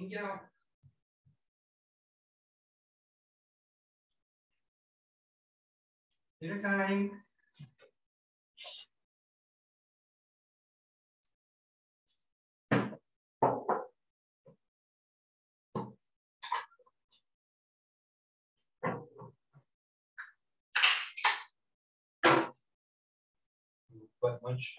Ingia. Dinner time. What lunch?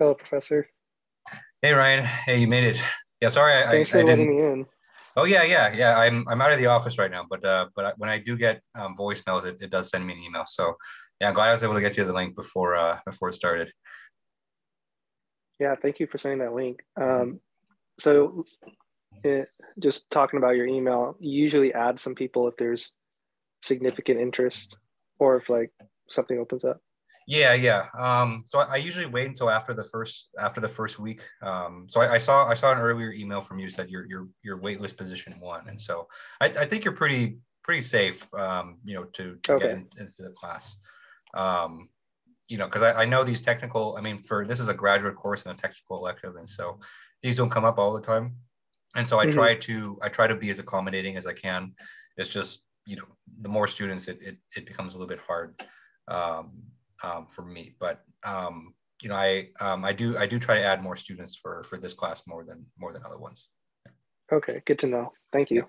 Hello, Professor. Hey Ryan, hey, you made it. Yeah, sorry, I, Thanks I, for I letting didn't. me in. Oh yeah, yeah, yeah. I'm I'm out of the office right now, but uh, but I, when I do get um, voicemails, it, it does send me an email. So yeah, I'm glad I was able to get you the link before uh before it started. Yeah, thank you for sending that link. Mm-hmm. Um, so, it, just talking about your email, you usually add some people if there's significant interest or if like something opens up. Yeah, yeah. Um, so I, I usually wait until after the first after the first week. Um, so I, I saw I saw an earlier email from you said your your your waitlist position one, and so I, I think you're pretty pretty safe. Um, you know, to to Okay. get in, into the class. Um, you know, because I, I know these technical. I mean, for this is a graduate course and a technical elective, and so these don't come up all the time. And so I Mhm. try to I try to be as accommodating as I can. It's just you know the more students it it, it becomes a little bit hard. Um, um, for me. But um, you know, I um, I do I do try to add more students for for this class more than more than other ones. Okay, good to know. Thank you.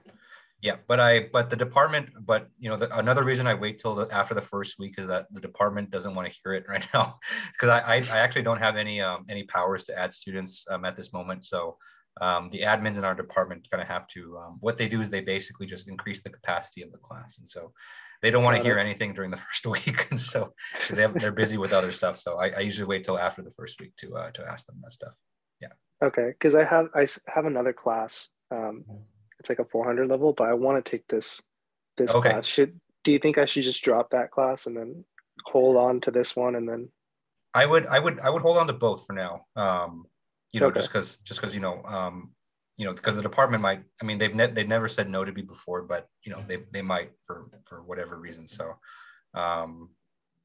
Yeah, but I but the department but you know the, another reason I wait till the, after the first week is that the department doesn't want to hear it right now because I, I I actually don't have any um, any powers to add students um, at this moment. So um, the admins in our department kind of have to um, what they do is they basically just increase the capacity of the class and so they don't want to hear anything during the first week and so because they have, they're busy with other stuff so I, I usually wait till after the first week to uh, to ask them that stuff Yeah. Okay, because I have I s- have another class. Um, it's like a 400 level, but I want to take this this Okay. class. Should do you think I should just drop that class and then hold on to this one and then? I would I would I would hold on to both for now um, you know Okay. just because just because you know um, you know because the department might I mean they've ne- they've never said no to me before but you know they, they might for for whatever reason so um,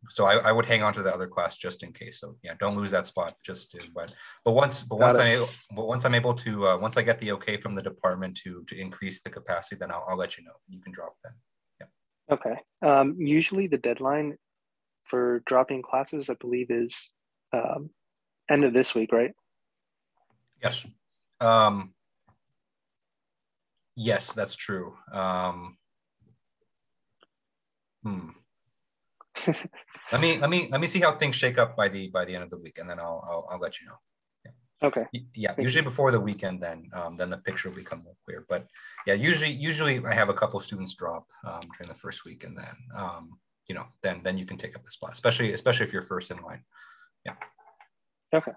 so I, I would hang on to the other class just in case. So yeah, don't lose that spot just to but but once but Got once it. Able but once I'm able to uh, once I get the okay from the department to to increase the capacity, then I'll, I'll let you know. You can drop then. Okay. Um, usually the deadline for dropping classes, I believe, is um, end of this week, right? Yes. Um, yes, that's true. Um, hmm. let me let me let me see how things shake up by the by the end of the week, and then I'll I'll, I'll let you know. Okay. Yeah, Thank usually you. before the weekend, then um, then the picture will become more clear. But yeah, usually usually I have a couple students drop um, during the first week, and then um, you know then then you can take up the spot, especially especially if you're first in line. Yeah. Okay.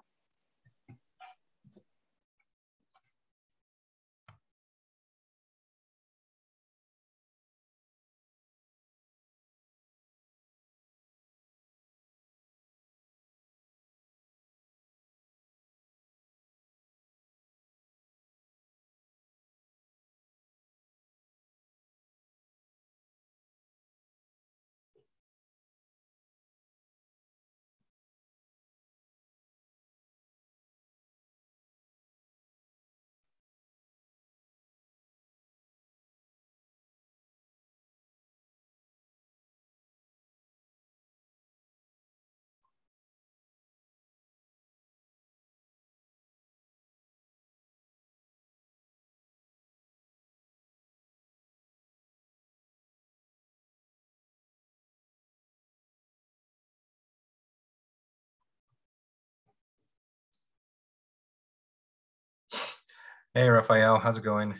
Hey, Raphael, how's it going?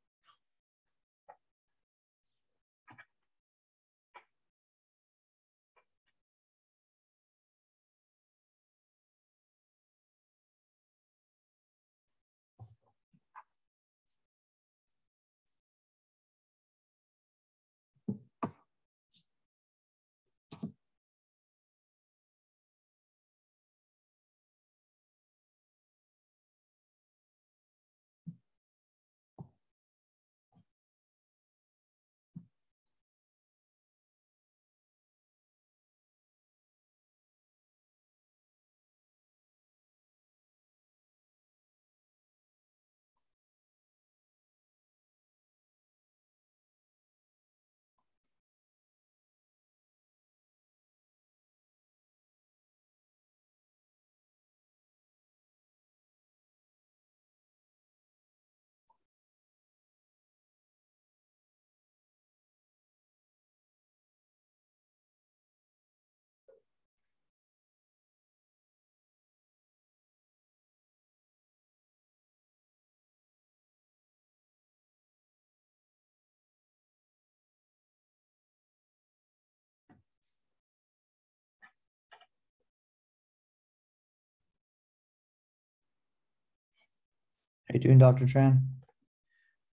How you doing, Dr. Tran?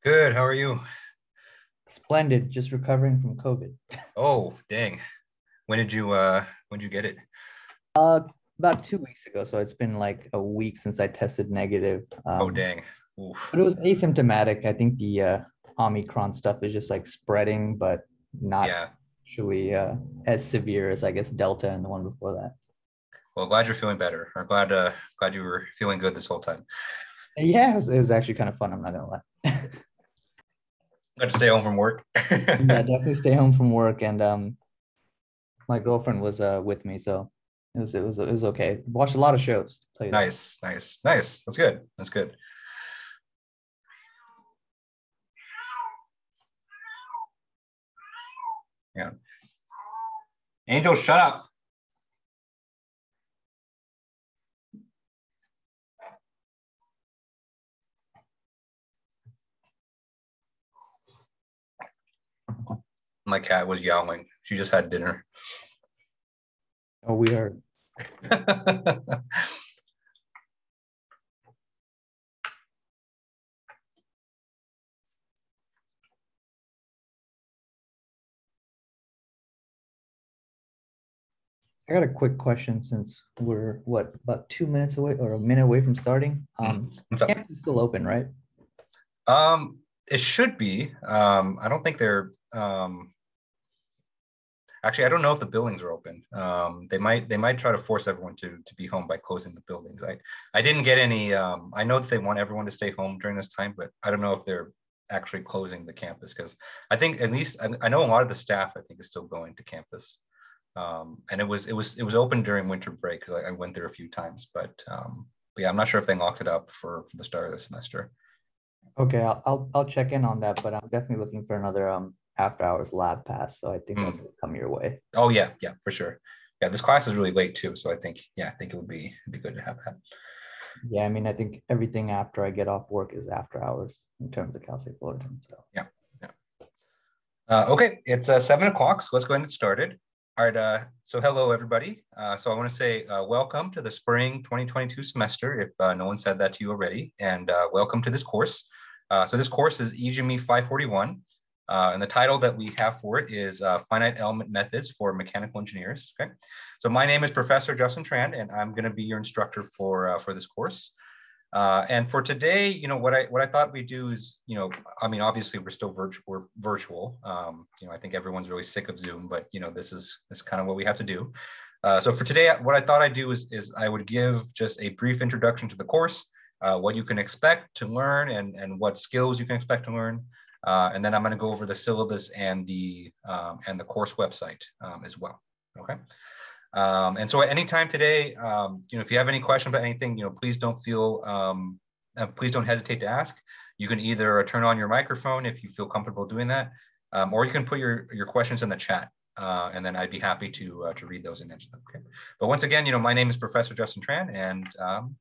Good. How are you? Splendid. Just recovering from COVID. Oh, dang. When did you uh when did you get it? Uh, about two weeks ago. So it's been like a week since I tested negative. Um, oh, dang. Oof. But it was asymptomatic. I think the uh, Omicron stuff is just like spreading, but not Yeah. actually uh, as severe as I guess Delta and the one before that. Well, glad you're feeling better. Or glad uh glad you were feeling good this whole time. Yeah, it was, it was actually kind of fun. I'm not gonna lie. Got to stay home from work. yeah, definitely stay home from work, and um, my girlfriend was uh with me, so it was it was it was okay. Watched a lot of shows. you that. nice, nice, nice. That's good. That's good. Yeah. Angel, shut up. My cat was yowling. She just had dinner. Oh, we are I got a quick question since we're what about two minutes away or a minute away from starting. Um, campus is still open, right? Um, it should be. Um, I don't think they're. Um, actually, I don't know if the buildings are open. Um, they might. They might try to force everyone to to be home by closing the buildings. I I didn't get any. Um, I know that they want everyone to stay home during this time, but I don't know if they're actually closing the campus because I think at least I, I know a lot of the staff I think is still going to campus. Um, and it was it was it was open during winter break because I, I went there a few times, but um, but yeah, I'm not sure if they locked it up for for the start of the semester. Okay, I'll, I'll I'll check in on that, but I'm definitely looking for another um after hours lab pass. So I think that's gonna come your way. Oh yeah, yeah, for sure. Yeah, this class is really late too, so I think yeah, I think it would be it'd be good to have that. Yeah, I mean, I think everything after I get off work is after hours in terms of Cal State Fullerton. So yeah, yeah. Uh, okay, it's uh, seven o'clock, so let's go ahead and get started. All right, uh, so hello everybody. Uh, so I want to say uh, welcome to the spring 2022 semester, if uh, no one said that to you already, and uh, welcome to this course. Uh, so this course is EGME 541, and the title that we have for it is Finite Element Methods for Mechanical Engineers. Okay, so my name is Professor Justin Tran, and I'm going to be your instructor for for this course. Uh, and for today, you know, what I what I thought we'd do is, you know, I mean, obviously we're still virtual. We're virtual. Um, you know, I think everyone's really sick of Zoom, but you know, this is this is kind of what we have to do. Uh, so for today, what I thought I'd do is is I would give just a brief introduction to the course, uh, what you can expect to learn, and and what skills you can expect to learn, uh, and then I'm going to go over the syllabus and the um, and the course website um, as well. Okay. Um, and so at any time today, um, you know, if you have any question about anything, you know, please don't feel, um, uh, please don't hesitate to ask. You can either turn on your microphone if you feel comfortable doing that, um, or you can put your, your questions in the chat. Uh, and then I'd be happy to uh, to read those and answer them. Okay. But once again, you know, my name is Professor Justin Tran, and um,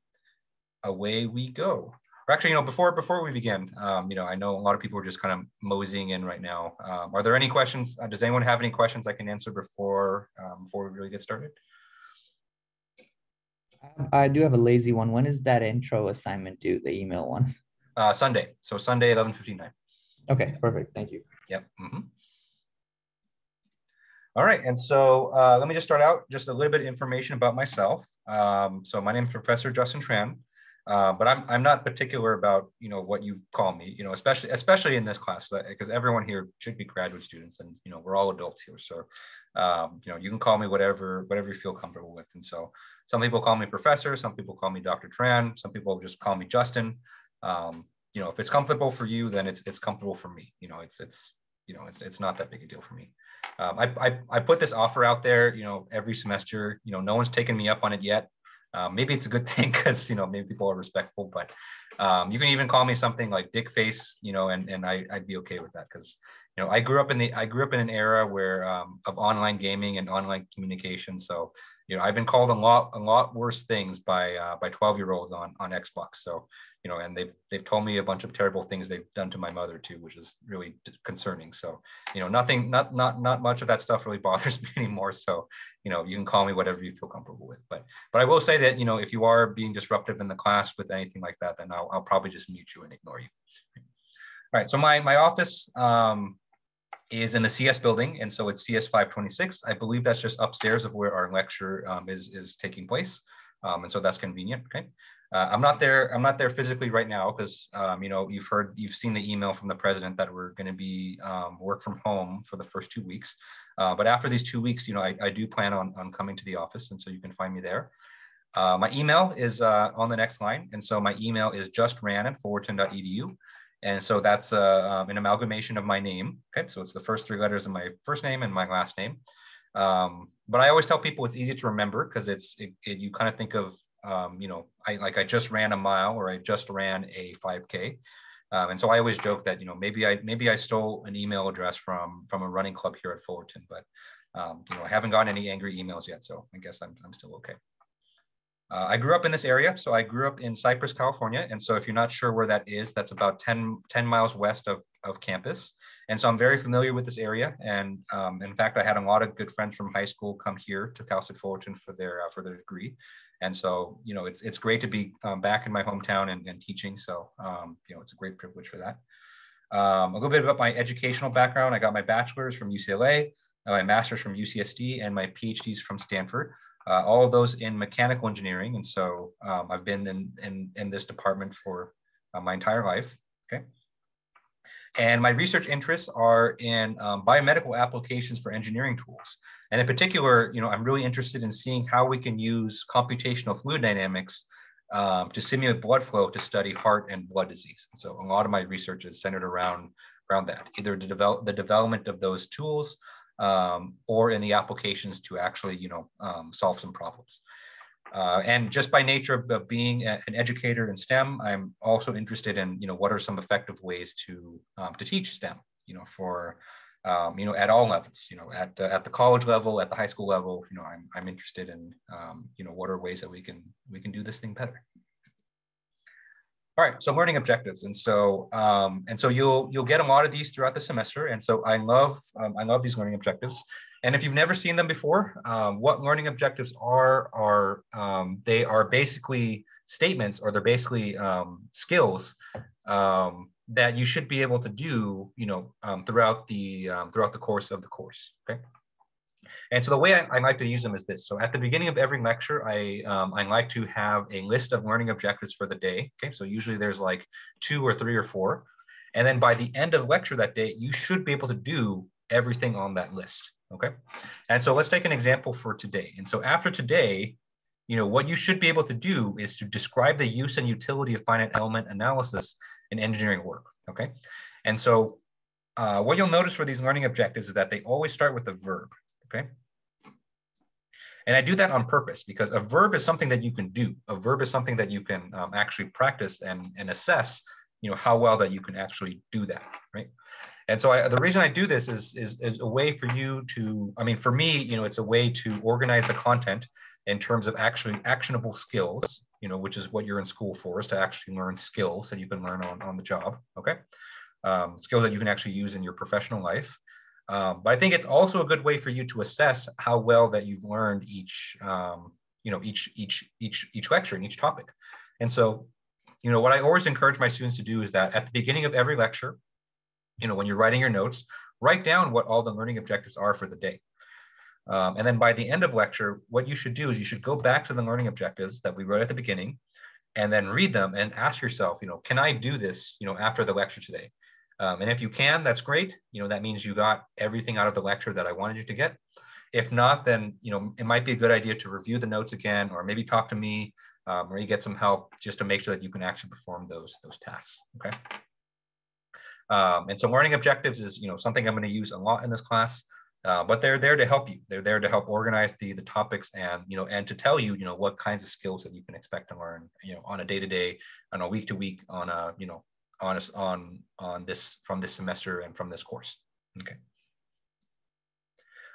away we go or actually, you know, before before we begin, um, you know, I know a lot of people are just kind of moseying in right now. Um, are there any questions? Uh, does anyone have any questions I can answer before um, before we really get started? I do have a lazy one. When is that intro assignment due? The email one. Uh, Sunday. So Sunday, eleven fifty nine. Okay, perfect. Thank you. Yep. Mm -hmm. All right, and so uh, let me just start out just a little bit of information about myself. Um, so my name is Professor Justin Tran. Uh, but I'm, I'm not particular about you know what you call me you know especially especially in this class because everyone here should be graduate students and you know we're all adults here. So um, you know you can call me whatever whatever you feel comfortable with. And so some people call me professor some people call me Dr. Tran some people just call me Justin. Um, you know if it's comfortable for you then it's it's comfortable for me. You know it's it's you know it's it's not that big a deal for me. Um, I, I I put this offer out there you know every semester. You know no one's taken me up on it yet um, maybe it's a good thing because you know maybe people are respectful, but um, you can even call me something like Dick Face, you know, and and I, I'd be okay with that because you know I grew up in the I grew up in an era where um, of online gaming and online communication. So you know I've been called a lot a lot worse things by uh, by 12 year olds on on Xbox. So you know, and they've they've told me a bunch of terrible things they've done to my mother too, which is really concerning. So, you know, nothing, not not not much of that stuff really bothers me anymore. So, you know, you can call me whatever you feel comfortable with. But but I will say that you know, if you are being disruptive in the class with anything like that, then I'll, I'll probably just mute you and ignore you. All right. So my my office um, is in the CS building, and so it's CS 526. I believe that's just upstairs of where our lecture um, is is taking place, um, and so that's convenient. Okay. Uh, I'm not there. I'm not there physically right now because um, you know you've heard, you've seen the email from the president that we're going to be um, work from home for the first two weeks. Uh, but after these two weeks, you know, I, I do plan on, on coming to the office, and so you can find me there. Uh, my email is uh, on the next line, and so my email is justran at and so that's uh, um, an amalgamation of my name. Okay, so it's the first three letters of my first name and my last name. Um, but I always tell people it's easy to remember because it's it, it, you kind of think of um, you know, I like I just ran a mile or I just ran a 5K. Um, and so I always joke that, you know, maybe I maybe I stole an email address from from a running club here at Fullerton, but um, you know, I haven't gotten any angry emails yet. So I guess I'm, I'm still okay. Uh, I grew up in this area. So I grew up in Cypress, California. And so if you're not sure where that is, that's about 10, 10 miles west of, of campus. And so I'm very familiar with this area. And um, in fact, I had a lot of good friends from high school come here to Cal State Fullerton for their, uh, for their degree. And so, you know, it's, it's great to be um, back in my hometown and, and teaching. So, um, you know, it's a great privilege for that. Um, a little bit about my educational background. I got my bachelor's from UCLA, my master's from UCSD, and my PhDs from Stanford. Uh, all of those in mechanical engineering. And so um, I've been in, in, in this department for uh, my entire life. Okay. And my research interests are in um, biomedical applications for engineering tools. And in particular, you know, I'm really interested in seeing how we can use computational fluid dynamics um, to simulate blood flow to study heart and blood disease. So a lot of my research is centered around, around that, either the, develop, the development of those tools um, or in the applications to actually, you know, um, solve some problems. Uh, and just by nature of, being a, an educator in STEM, I'm also interested in, you know, what are some effective ways to um, to teach STEM, you know, for um, you know, at all levels, you know, at, uh, at the college level, at the high school level, you know, I'm, I'm interested in, um, you know, what are ways that we can, we can do this thing better. All right, so learning objectives, and so um, and so you'll you'll get a lot of these throughout the semester, and so I love um, I love these learning objectives. And if you've never seen them before, um, what learning objectives are are um, they are basically statements or they're basically um, skills um, that you should be able to do, you know, throughout the throughout the course of the course. Okay. And so the way I, I, like to use them is this. So at the beginning of every lecture, I, um, I like to have a list of learning objectives for the day. Okay, so usually there's like two or three or four. And then by the end of lecture that day, you should be able to do everything on that list. Okay, and so let's take an example for today. And so after today, you know, what you should be able to do is to describe the use and utility of finite element analysis in engineering work. Okay, and so uh, what you'll notice for these learning objectives is that they always start with a verb okay? And I do that on purpose because a verb is something that you can do. A verb is something that you can um, actually practice and, and assess, you know, how well that you can actually do that, right? And so I, the reason I do this is, is, is a way for you to, I mean, for me, you know, it's a way to organize the content in terms of actually actionable skills, you know, which is what you're in school for, is to actually learn skills that you can learn on, on the job, okay? Um, skills that you can actually use in your professional life. Um, but I think it's also a good way for you to assess how well that you've learned each, um, you know, each each each each lecture and each topic. And so, you know, what I always encourage my students to do is that at the beginning of every lecture, you know, when you're writing your notes, write down what all the learning objectives are for the day. Um, and then by the end of lecture, what you should do is you should go back to the learning objectives that we wrote at the beginning and then read them and ask yourself, you know, can I do this, you know, after the lecture today? Um, and if you can, that's great. You know, that means you got everything out of the lecture that I wanted you to get. If not, then, you know, it might be a good idea to review the notes again, or maybe talk to me, um, or you get some help just to make sure that you can actually perform those, those tasks, okay? Um, and so learning objectives is, you know, something I'm gonna use a lot in this class, uh, but they're there to help you. They're there to help organize the, the topics and, you know, and to tell you, you know, what kinds of skills that you can expect to learn, you know, on a day-to-day, -day, on a week-to-week, -week, on a, you know, on on on this from this semester and from this course. Okay.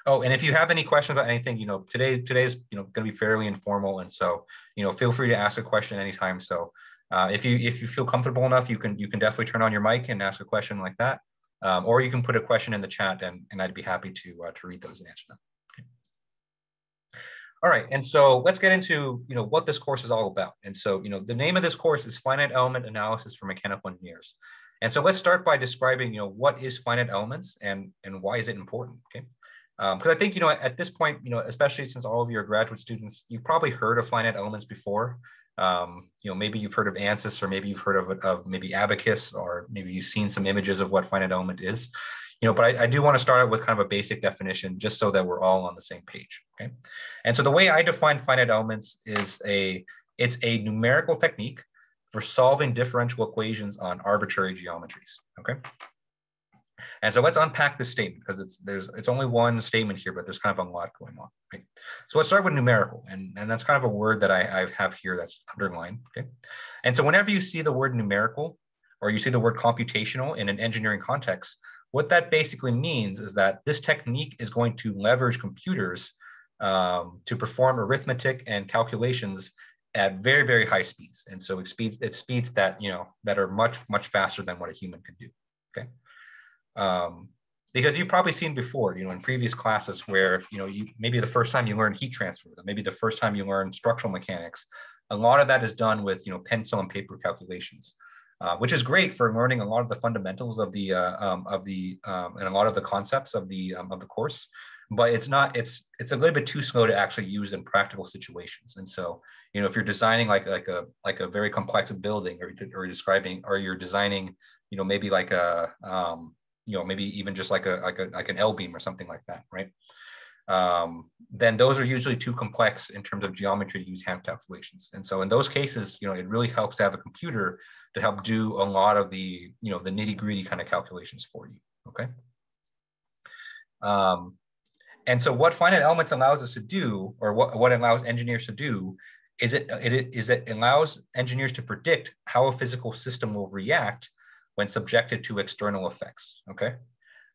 Oh, and if you have any questions about anything, you know, today today's you know going to be fairly informal, and so you know, feel free to ask a question anytime. So uh, if you if you feel comfortable enough, you can you can definitely turn on your mic and ask a question like that, um, or you can put a question in the chat, and and I'd be happy to uh, to read those and answer them. All right, and so let's get into you know what this course is all about. And so you know the name of this course is Finite Element Analysis for Mechanical Engineers. And so let's start by describing you know what is finite elements and and why is it important? Okay, because um, I think you know at this point you know especially since all of you are graduate students, you've probably heard of finite elements before. Um, you know maybe you've heard of ANSYS or maybe you've heard of, of maybe Abaqus or maybe you've seen some images of what finite element is you know, but I, I do want to start out with kind of a basic definition just so that we're all on the same page, okay? And so the way I define finite elements is a, it's a numerical technique for solving differential equations on arbitrary geometries, okay? And so let's unpack this statement because it's there's it's only one statement here, but there's kind of a lot going on. Right? So let's start with numerical, and, and that's kind of a word that I, I have here that's underlined. Okay. And so whenever you see the word numerical or you see the word computational in an engineering context, what that basically means is that this technique is going to leverage computers um, to perform arithmetic and calculations at very, very high speeds. And so it speeds, it speeds that, you know, that are much, much faster than what a human can do, okay? Um, because you've probably seen before, you know, in previous classes where, you know, you maybe the first time you learn heat transfer, maybe the first time you learn structural mechanics, a lot of that is done with, you know, pencil and paper calculations. Uh, which is great for learning a lot of the fundamentals of the uh, um, of the um, and a lot of the concepts of the um, of the course. But it's not it's it's a little bit too slow to actually use in practical situations. And so you know if you're designing like like a like a very complex building or or describing or you're designing you know maybe like a um, you know maybe even just like a like a like an L beam or something like that, right? Um, then those are usually too complex in terms of geometry to use hand calculations. And so in those cases, you know, it really helps to have a computer to help do a lot of the, you know, the nitty gritty kind of calculations for you, okay? Um, and so what finite elements allows us to do, or what, what allows engineers to do, is it, it is it allows engineers to predict how a physical system will react when subjected to external effects, okay?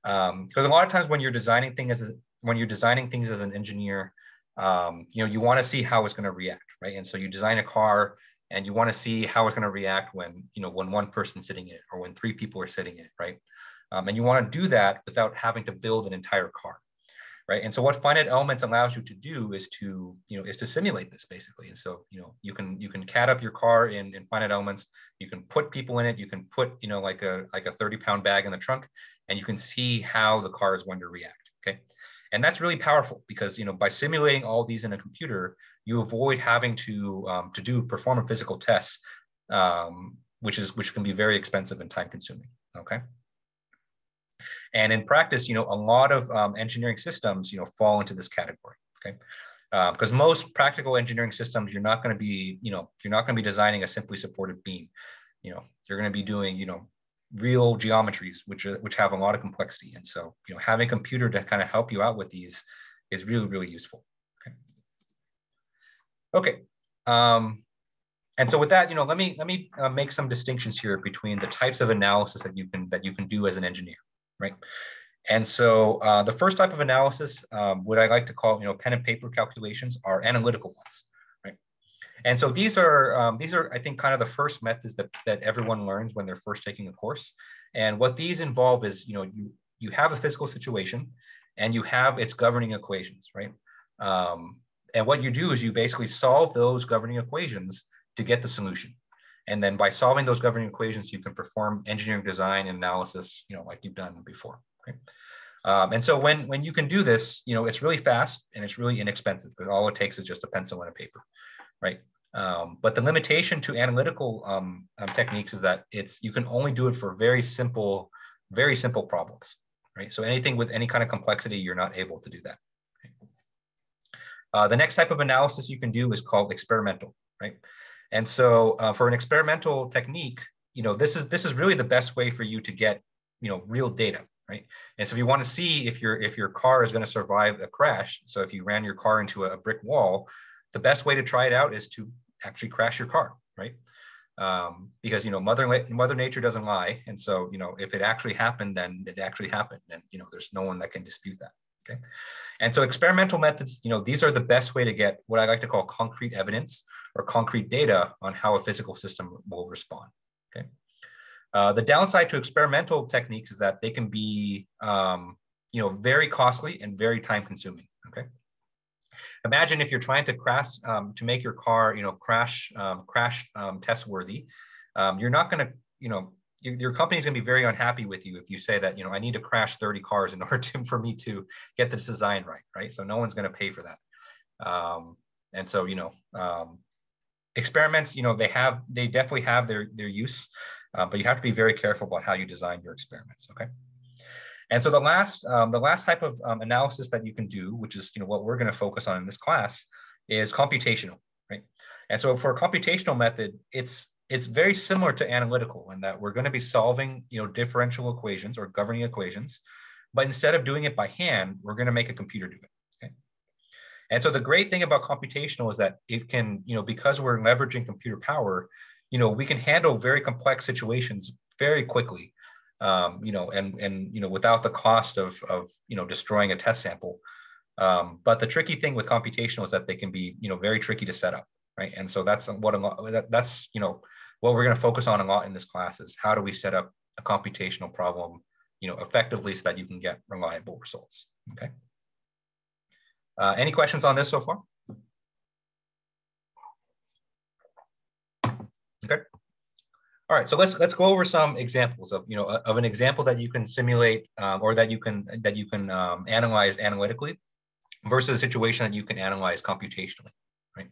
Because um, a lot of times when you're designing things as when you're designing things as an engineer, um, you know, you want to see how it's going to react, right? And so you design a car, and you want to see how it's going to react when you know when one person's sitting in it or when three people are sitting in it, right? Um, and you want to do that without having to build an entire car, right? And so what finite elements allows you to do is to you know is to simulate this basically. And so you know you can you can CAD up your car in, in finite elements. You can put people in it. You can put you know like a like a 30 pound bag in the trunk, and you can see how the car is going to react. Okay. And that's really powerful because you know by simulating all these in a computer, you avoid having to um, to do perform a physical tests, um, which is which can be very expensive and time consuming. Okay. And in practice, you know, a lot of um, engineering systems, you know, fall into this category. Okay. Because um, most practical engineering systems, you're not going to be, you know, you're not going to be designing a simply supported beam. You know, you're going to be doing, you know, real geometries, which are, which have a lot of complexity. And so, you know, having a computer to kind of help you out with these is really, really useful. Okay. Okay. Um, and so with that, you know, let me let me uh, make some distinctions here between the types of analysis that you can that you can do as an engineer, right? And so uh, the first type of analysis, um, what I like to call, you know, pen and paper calculations, are analytical ones. And so these are um, these are I think kind of the first methods that that everyone learns when they're first taking a course. And what these involve is you know you you have a physical situation, and you have its governing equations, right? Um, and what you do is you basically solve those governing equations to get the solution. And then by solving those governing equations, you can perform engineering design and analysis, you know, like you've done before. Okay? Um, and so when, when you can do this, you know, it's really fast and it's really inexpensive because all it takes is just a pencil and a paper, right? Um, but the limitation to analytical um, um, techniques is that it's you can only do it for very simple, very simple problems, right? So anything with any kind of complexity, you're not able to do that. Uh, the next type of analysis you can do is called experimental, right? And so uh, for an experimental technique, you know, this is this is really the best way for you to get, you know, real data, right? And so if you want to see if your if your car is going to survive a crash, so if you ran your car into a, a brick wall, the best way to try it out is to actually crash your car, right? Um, because you know mother mother nature doesn't lie, and so you know if it actually happened, then it actually happened, and you know there's no one that can dispute that. Okay, and so experimental methods, you know, these are the best way to get what I like to call concrete evidence or concrete data on how a physical system will respond. Okay, uh, the downside to experimental techniques is that they can be, um, you know, very costly and very time consuming. Okay. Imagine if you're trying to crash um, to make your car, you know, crash um, crash um, test worthy. Um, you're not going to, you know, your, your company's going to be very unhappy with you if you say that, you know, I need to crash 30 cars in order to, for me to get this design right, right? So no one's going to pay for that. Um, and so, you know, experiments, you know, they have, they definitely have their their use, uh, but you have to be very careful about how you design your experiments. Okay. And so the last, um, the last type of um, analysis that you can do, which is you know what we're going to focus on in this class, is computational, right? And so for a computational method, it's it's very similar to analytical in that we're going to be solving you know differential equations or governing equations, but instead of doing it by hand, we're going to make a computer do it. Okay? And so the great thing about computational is that it can you know because we're leveraging computer power, you know we can handle very complex situations very quickly um, you know, and and you know, without the cost of of you know destroying a test sample. Um, but the tricky thing with computational is that they can be you know very tricky to set up, right? And so that's what a that's you know what we're going to focus on a lot in this class is how do we set up a computational problem, you know, effectively so that you can get reliable results. Okay. Uh, any questions on this so far? Okay. All right, so let's let's go over some examples of you know of an example that you can simulate um, or that you can that you can um, analyze analytically versus a situation that you can analyze computationally, right?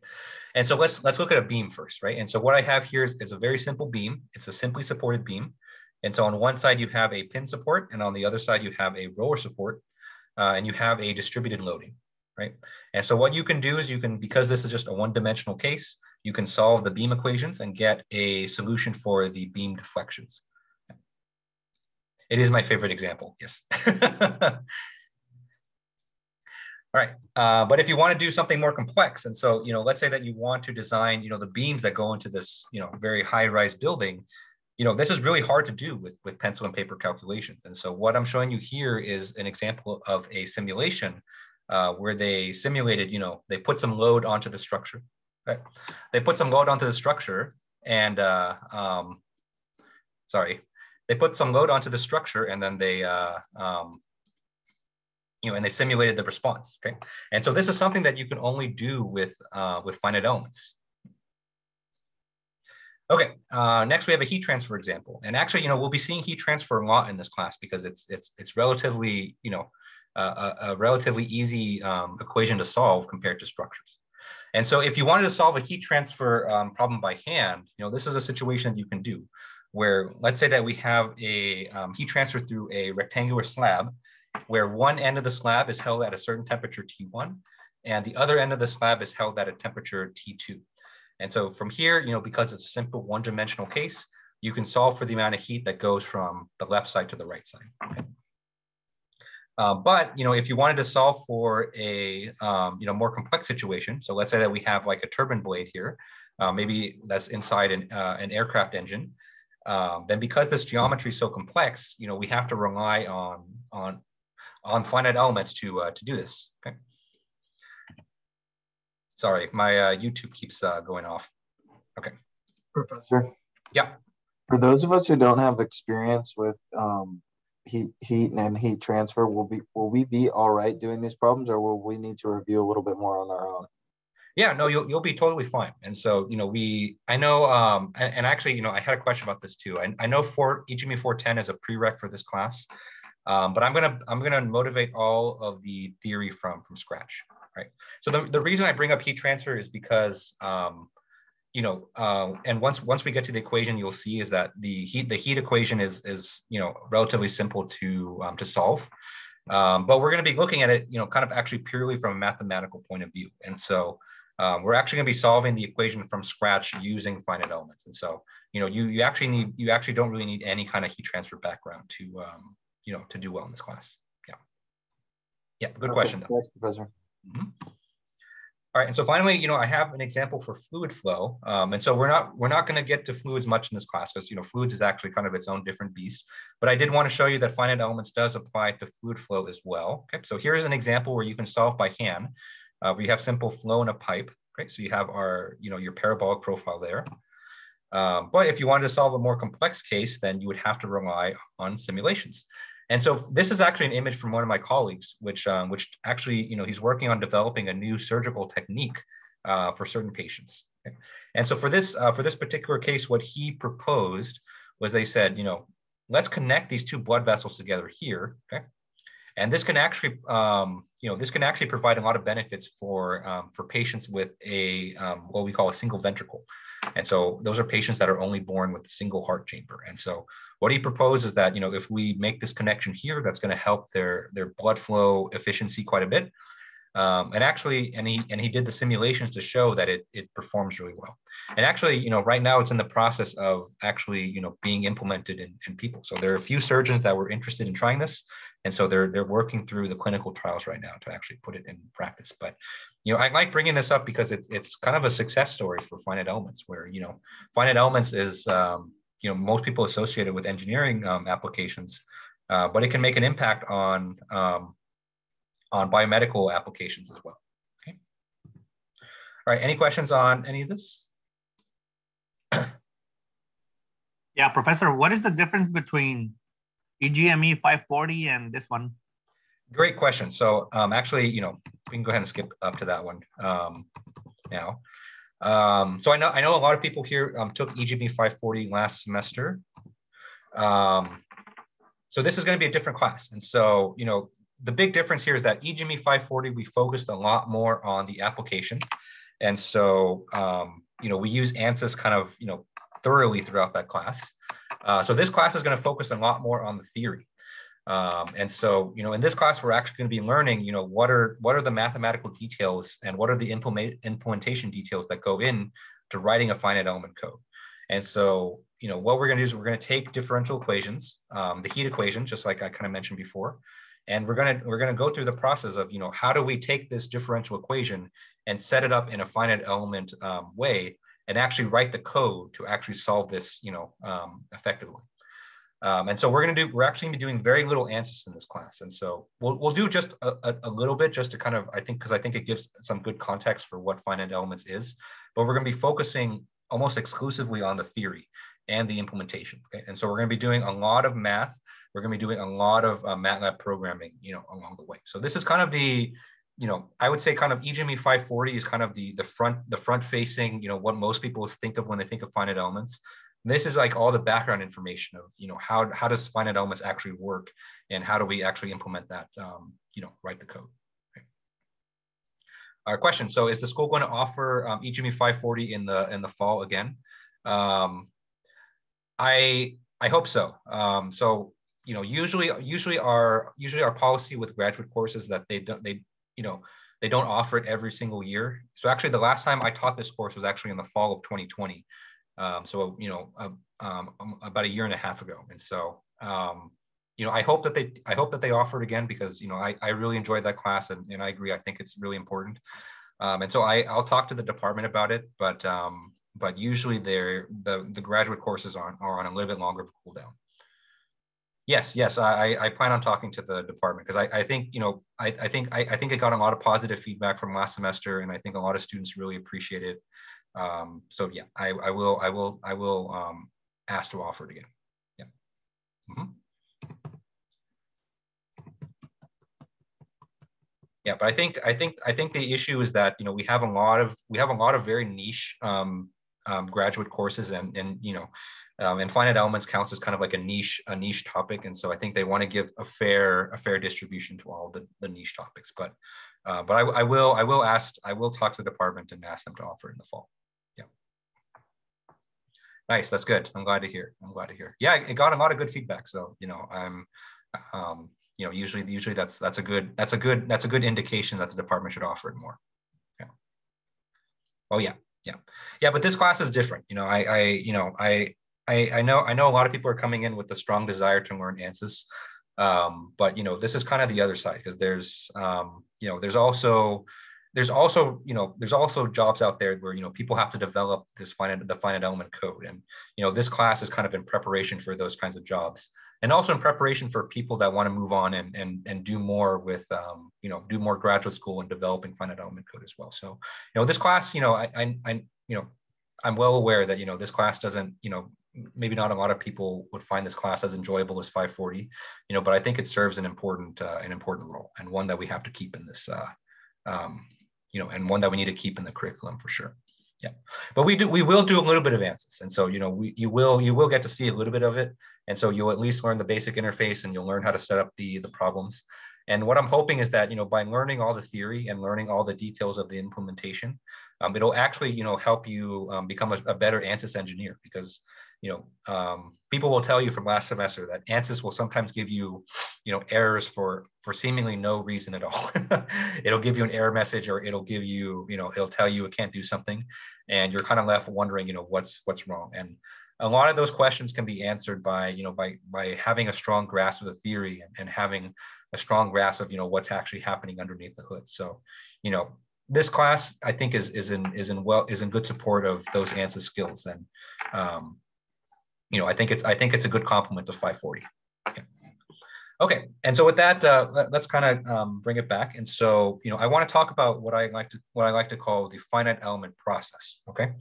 And so let's let's look at a beam first, right? And so what I have here is, is a very simple beam. It's a simply supported beam. And so on one side you have a pin support, and on the other side you have a roller support, uh, and you have a distributed loading, right? And so what you can do is you can, because this is just a one-dimensional case, you can solve the beam equations and get a solution for the beam deflections. It is my favorite example, yes. All right, uh, but if you want to do something more complex, and so, you know, let's say that you want to design, you know, the beams that go into this, you know, very high-rise building, you know, this is really hard to do with, with pencil and paper calculations. And so what I'm showing you here is an example of a simulation uh, where they simulated, you know, they put some load onto the structure, Right? They put some load onto the structure and, uh, um, sorry, they put some load onto the structure and then they, uh, um, you know, and they simulated the response, okay? And so this is something that you can only do with, uh, with finite elements. Okay, uh, next we have a heat transfer example. And actually, you know, we'll be seeing heat transfer a lot in this class because it's, it's, it's relatively, you know, a, a relatively easy um, equation to solve compared to structures. And so if you wanted to solve a heat transfer um, problem by hand, you know, this is a situation that you can do where let's say that we have a um, heat transfer through a rectangular slab where one end of the slab is held at a certain temperature T1 and the other end of the slab is held at a temperature T2. And so from here, you know, because it's a simple one-dimensional case, you can solve for the amount of heat that goes from the left side to the right side. Okay? Uh, but you know, if you wanted to solve for a um, you know more complex situation, so let's say that we have like a turbine blade here, uh, maybe that's inside an, uh, an aircraft engine, um, then because this geometry is so complex, you know, we have to rely on on on finite elements to uh, to do this. Okay. Sorry, my uh, YouTube keeps uh, going off. Okay. Professor. Yeah. For those of us who don't have experience with um, heat heat and heat transfer will be will we be all right doing these problems or will we need to review a little bit more on our own? Yeah no you'll, you'll be totally fine. And so you know we i know um and, and actually you know i had a question about this too. I, I know for egme 410 is a prereq for this class um, but i'm gonna i'm gonna motivate all of the theory from from scratch right? So the, the reason i bring up heat transfer is because um you know, uh, and once once we get to the equation, you'll see is that the heat the heat equation is is you know relatively simple to um, to solve. Um, but we're going to be looking at it, you know, kind of actually purely from a mathematical point of view. And so um, we're actually going to be solving the equation from scratch using finite elements. And so, you know, you you actually need you actually don't really need any kind of heat transfer background to um, you know to do well in this class. Yeah. Yeah. Good okay, question. Though. Thanks, Professor. Mm -hmm. All right, and so finally, you know, I have an example for fluid flow. Um, and so we're not we're not going to get to fluids much in this class because you know fluids is actually kind of its own different beast. But I did want to show you that finite elements does apply to fluid flow as well. Okay, so here's an example where you can solve by hand. Uh, we have simple flow in a pipe. Okay, so you have our you know your parabolic profile there. Um, but if you wanted to solve a more complex case, then you would have to rely on simulations. And so this is actually an image from one of my colleagues, which um, which actually, you know, he's working on developing a new surgical technique uh, for certain patients. And so for this uh, for this particular case, what he proposed was they said, you know, let's connect these two blood vessels together here. Okay. And this can actually, um, you know, this can actually provide a lot of benefits for um, for patients with a um, what we call a single ventricle. And so those are patients that are only born with a single heart chamber. And so what he proposes is that, you know, if we make this connection here, that's going to help their, their blood flow efficiency quite a bit. Um, and actually, and he and he did the simulations to show that it it performs really well. And actually, you know, right now it's in the process of actually, you know, being implemented in, in people. So there are a few surgeons that were interested in trying this, and so they're they're working through the clinical trials right now to actually put it in practice. But you know, I like bringing this up because it's it's kind of a success story for finite elements, where you know, finite elements is um, you know most people associated with engineering um, applications, uh, but it can make an impact on um, on biomedical applications as well. Okay. All right, any questions on any of this? yeah, Professor, what is the difference between EGME 540 and this one? Great question. So um, actually, you know, we can go ahead and skip up to that one um, now. Um, so I know I know a lot of people here um, took EGME 540 last semester. Um, so this is going to be a different class. And so, you know, the big difference here is that EGME 540, we focused a lot more on the application. And so, um, you know, we use ANSYS kind of, you know, thoroughly throughout that class. Uh, so this class is going to focus a lot more on the theory. Um, and so, you know, in this class, we're actually going to be learning, you know, what are what are the mathematical details and what are the implement, implementation details that go in to writing a finite element code. And so, you know, what we're going to do is we're going to take differential equations, um, the heat equation, just like I kind of mentioned before, and we're gonna we're gonna go through the process of you know how do we take this differential equation and set it up in a finite element um, way and actually write the code to actually solve this you know um, effectively. Um, and so we're going to do, we're actually going to be doing very little ANSYS in this class. And so we'll, we'll do just a, a, a little bit just to kind of, I think, because I think it gives some good context for what finite elements is, but we're going to be focusing almost exclusively on the theory and the implementation. Okay? And so we're going to be doing a lot of math. We're going to be doing a lot of uh, MATLAB programming, you know, along the way. So this is kind of the, you know, I would say kind of EGME 540 is kind of the the front the front facing, you know, what most people think of when they think of finite elements. This is like all the background information of you know how how does finite elements actually work and how do we actually implement that um, you know write the code our question. So is the school going to offer um, EGME 540 in the in the fall again? Um, I I hope so. Um, so you know usually usually our usually our policy with graduate courses that they don't they you know they don't offer it every single year so actually the last time I taught this course was actually in the fall of 2020 um, so you know, uh, um, um, about a year and a half ago, and so um, you know, I hope that they I hope that they offer it again because you know I, I really enjoyed that class and, and I agree I think it's really important. Um, and so I I'll talk to the department about it, but um, but usually they're the the graduate courses are, are on a little bit longer of a cooldown. Yes, yes, I, I plan on talking to the department because I, I think you know I, I think I, I think it got a lot of positive feedback from last semester and I think a lot of students really appreciate it. Um, so yeah, I, I will, I will, I will um, ask to offer it again. Yeah. Mm -hmm. Yeah, but I think, I think, I think the issue is that you know we have a lot of we have a lot of very niche um, um, graduate courses, and and you know, um, and finite elements counts as kind of like a niche a niche topic, and so I think they want to give a fair a fair distribution to all the the niche topics. But uh, but I, I will I will ask I will talk to the department and ask them to offer in the fall. Yeah nice. That's good. I'm glad to hear. I'm glad to hear. Yeah, it got a lot of good feedback. So, you know, I'm, um, you know, usually, usually that's, that's a good, that's a good, that's a good indication that the department should offer it more. Yeah. Oh yeah. Yeah. Yeah. But this class is different. You know, I, I, you know, I, I, I know, I know a lot of people are coming in with a strong desire to learn ANSYS. Um, but, you know, this is kind of the other side because there's, um, you know, there's also, there's also you know there's also jobs out there where you know people have to develop this finite the finite element code and you know this class is kind of in preparation for those kinds of jobs and also in preparation for people that want to move on and and and do more with um, you know do more graduate school and developing finite element code as well so you know this class you know I, I i you know i'm well aware that you know this class doesn't you know maybe not a lot of people would find this class as enjoyable as 540 you know but i think it serves an important uh, an important role and one that we have to keep in this uh, um, you know, and one that we need to keep in the curriculum for sure. Yeah, but we do we will do a little bit of ANSYS, and so you know we you will you will get to see a little bit of it, and so you'll at least learn the basic interface, and you'll learn how to set up the the problems. And what I'm hoping is that you know by learning all the theory and learning all the details of the implementation, um, it'll actually you know help you um, become a, a better ANSYS engineer because you know, um, people will tell you from last semester that ANSYS will sometimes give you, you know, errors for for seemingly no reason at all. it'll give you an error message, or it'll give you, you know, it'll tell you it can't do something, and you're kind of left wondering, you know, what's what's wrong. And a lot of those questions can be answered by, you know, by by having a strong grasp of the theory and, and having a strong grasp of, you know, what's actually happening underneath the hood. So, you know, this class I think is is in is in well is in good support of those ANSYS skills and um, you know, I think it's I think it's a good complement to 540. Okay. okay. And so with that, uh, let, us kind of um, bring it back. And so, you know, I want to talk about what I like to what I like to call the finite element process. Okay.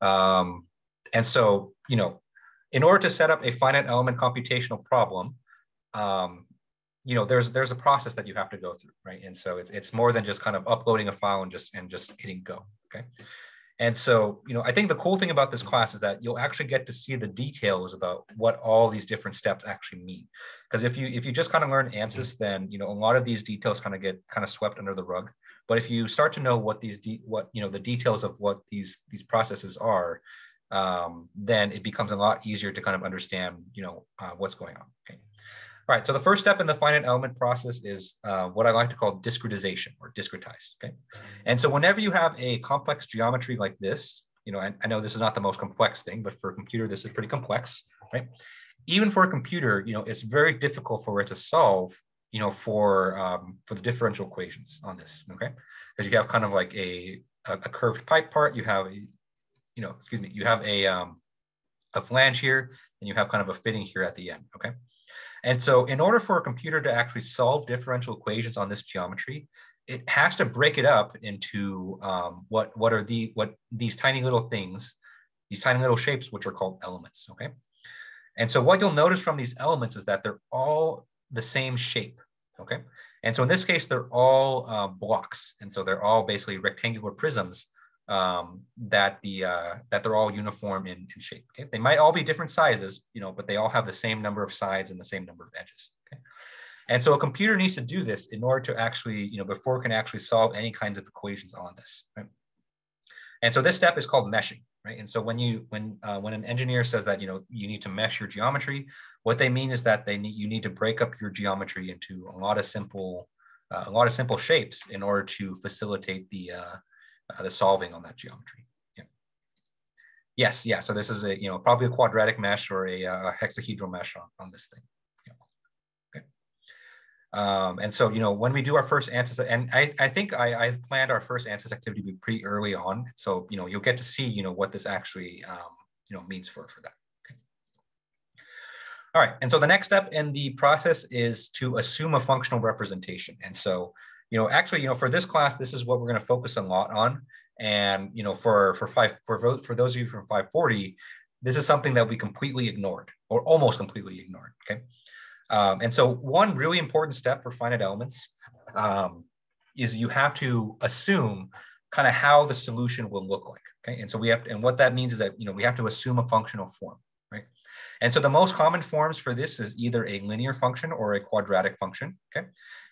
Um, and so, you know, in order to set up a finite element computational problem, um, you know, there's there's a process that you have to go through, right? And so it's it's more than just kind of uploading a file and just and just hitting go. Okay. And so, you know, I think the cool thing about this class is that you'll actually get to see the details about what all these different steps actually mean. Because if you if you just kind of learn ANSYS, then you know a lot of these details kind of get kind of swept under the rug. But if you start to know what these de- what you know the details of what these these processes are, um, then it becomes a lot easier to kind of understand you know uh, what's going on. Okay. All right, so the first step in the finite element process is uh, what I like to call discretization or discretize, okay? And so whenever you have a complex geometry like this, you know, I, I know this is not the most complex thing, but for a computer, this is pretty complex, right? Even for a computer, you know, it's very difficult for it to solve, you know, for um, for the differential equations on this, okay? Because you have kind of like a, a, a curved pipe part, you have, a, you know, excuse me, you have a, um, a flange here, and you have kind of a fitting here at the end, okay? And so in order for a computer to actually solve differential equations on this geometry, it has to break it up into um, what, what are the, what these tiny little things, these tiny little shapes, which are called elements, okay? And so what you'll notice from these elements is that they're all the same shape, okay? And so in this case, they're all uh, blocks. And so they're all basically rectangular prisms um, that the uh, that they're all uniform in, in shape. Okay, they might all be different sizes, you know, but they all have the same number of sides and the same number of edges. Okay, and so a computer needs to do this in order to actually, you know, before it can actually solve any kinds of equations on this. Right? And so this step is called meshing, right? And so when you when uh, when an engineer says that you know you need to mesh your geometry, what they mean is that they need you need to break up your geometry into a lot of simple uh, a lot of simple shapes in order to facilitate the uh, the solving on that geometry. Yeah. Yes, yeah. So this is a, you know, probably a quadratic mesh or a, a uh, hexahedral mesh on, on this thing. Okay. Um, and so, you know, when we do our first ANSYS, and I, I think I, I've planned our first ANSYS activity to be pretty early on. So, you know, you'll get to see, you know, what this actually, um, you know, means for, for that. All right, and so the next step in the process is to assume a functional representation. And so you know, actually, you know, for this class, this is what we're going to focus a lot on. And, you know, for, for five, for, for those of you from 540, this is something that we completely ignored or almost completely ignored, okay? Um, and so one really important step for finite elements um, is you have to assume kind of how the solution will look like, okay? And so we have, to, and what that means is that, you know, we have to assume a functional form? And so the most common forms for this is either a linear function or a quadratic function, okay?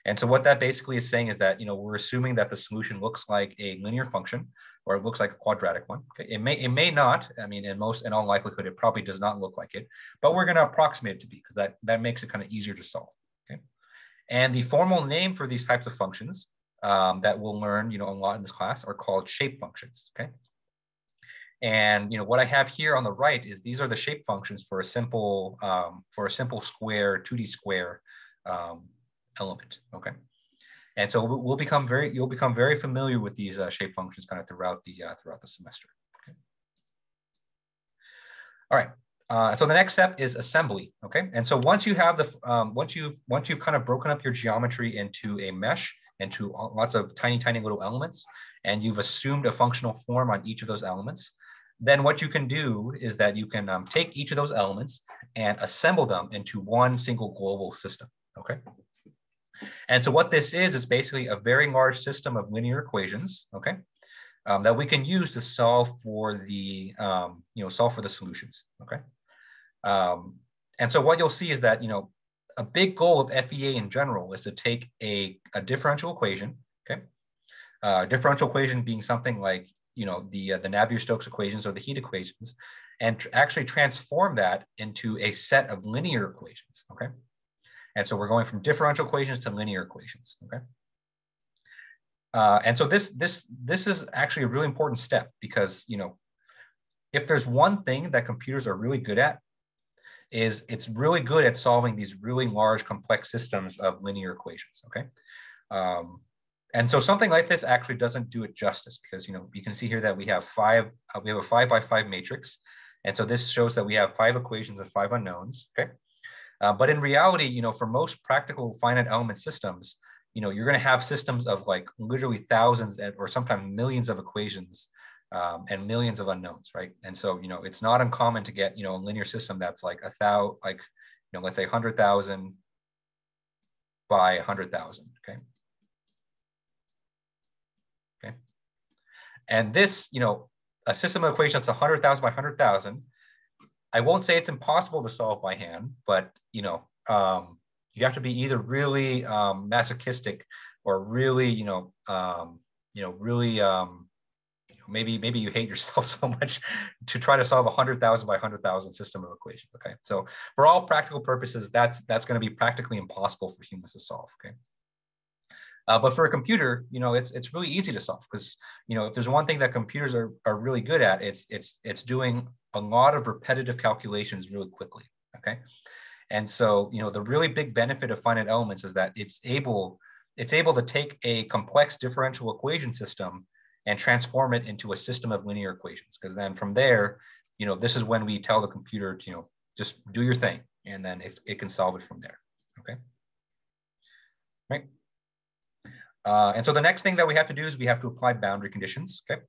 And so what that basically is saying is that, you know, we're assuming that the solution looks like a linear function or it looks like a quadratic one. Okay? It may, it may not, I mean, in most, in all likelihood, it probably does not look like it, but we're gonna approximate it to be because that, that makes it kind of easier to solve, okay? And the formal name for these types of functions um, that we'll learn, you know, a lot in this class are called shape functions, okay? And you know what I have here on the right is these are the shape functions for a simple um, for a simple square 2D square um, element, okay? And so we'll become very, you'll become very familiar with these uh, shape functions kind of throughout the, uh, throughout the semester, okay? All right, uh, so the next step is assembly, okay? And so once you have the, um, once you've, once you've kind of broken up your geometry into a mesh, into lots of tiny, tiny little elements, and you've assumed a functional form on each of those elements, then what you can do is that you can um, take each of those elements and assemble them into one single global system, okay? And so what this is, is basically a very large system of linear equations, okay, um, that we can use to solve for the, um, you know, solve for the solutions, okay. Um, and so what you'll see is that, you know, a big goal of FEA in general is to take a, a differential equation, okay, uh, differential equation being something like, you know, the, uh, the Navier-Stokes equations or the heat equations, and tr actually transform that into a set of linear equations, okay? And so we're going from differential equations to linear equations, okay? Uh, and so this, this, this is actually a really important step because, you know, if there's one thing that computers are really good at, is it's really good at solving these really large complex systems of linear equations, okay? Um, and so something like this actually doesn't do it justice because, you know, you can see here that we have five, uh, we have a five by five matrix. And so this shows that we have five equations and five unknowns, okay? Uh, but in reality, you know, for most practical finite element systems, you know, you're going to have systems of like literally thousands or sometimes millions of equations um, and millions of unknowns, right? And so, you know, it's not uncommon to get, you know, a linear system that's like a thousand, like, you know, let's say 100,000 by 100,000, okay? Okay. And this, you know, a system of equations that's 100,000 by 100,000 I won't say it's impossible to solve by hand, but you know, um, you have to be either really um, masochistic or really, you know, um, you know, really, um, maybe maybe you hate yourself so much to try to solve a hundred thousand by hundred thousand system of equations. Okay, so for all practical purposes, that's that's going to be practically impossible for humans to solve. Okay. Uh, but for a computer, you know, it's it's really easy to solve because you know if there's one thing that computers are, are really good at, it's it's it's doing a lot of repetitive calculations really quickly. Okay, and so you know the really big benefit of finite elements is that it's able it's able to take a complex differential equation system and transform it into a system of linear equations because then from there you know, this is when we tell the computer to, you know, just do your thing and then it, it can solve it from there, okay? Right. Uh, and so the next thing that we have to do is we have to apply boundary conditions, okay?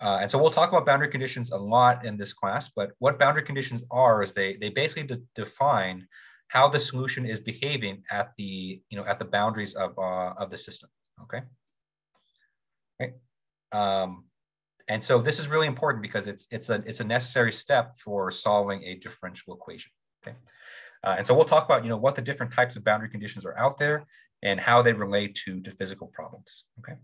Uh, and so we'll talk about boundary conditions a lot in this class, but what boundary conditions are is they, they basically de define how the solution is behaving at the, you know, at the boundaries of, uh, of the system, okay? Right. Um, and so this is really important because it's, it's, a, it's a necessary step for solving a differential equation, okay? Uh, and so we'll talk about, you know, what the different types of boundary conditions are out there and how they relate to, to physical problems, okay?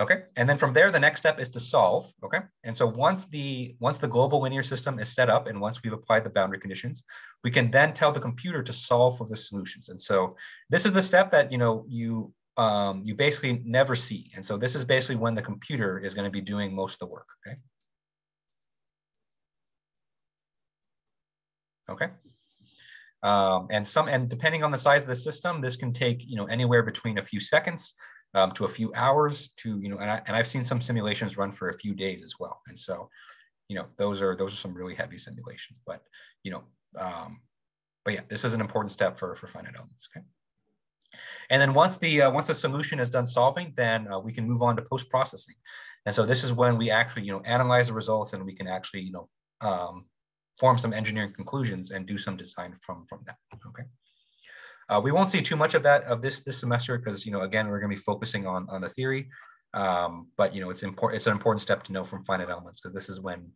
Okay, and then from there, the next step is to solve, okay? And so once the, once the global linear system is set up and once we've applied the boundary conditions, we can then tell the computer to solve for the solutions. And so this is the step that, you know, you, um, you basically never see. And so this is basically when the computer is gonna be doing most of the work, okay? Okay. Um, and some, and depending on the size of the system, this can take, you know, anywhere between a few seconds um, to a few hours to, you know, and, I, and I've seen some simulations run for a few days as well. And so, you know, those are, those are some really heavy simulations, but, you know, um, but yeah, this is an important step for, for finite elements, okay? And then once the, uh, once the solution is done solving, then uh, we can move on to post-processing. And so this is when we actually, you know, analyze the results and we can actually, you know, um, form some engineering conclusions and do some design from, from that, okay? Uh, we won't see too much of that of this this semester because you know again we're going to be focusing on on the theory, um, but you know it's important it's an important step to know from finite elements because this is when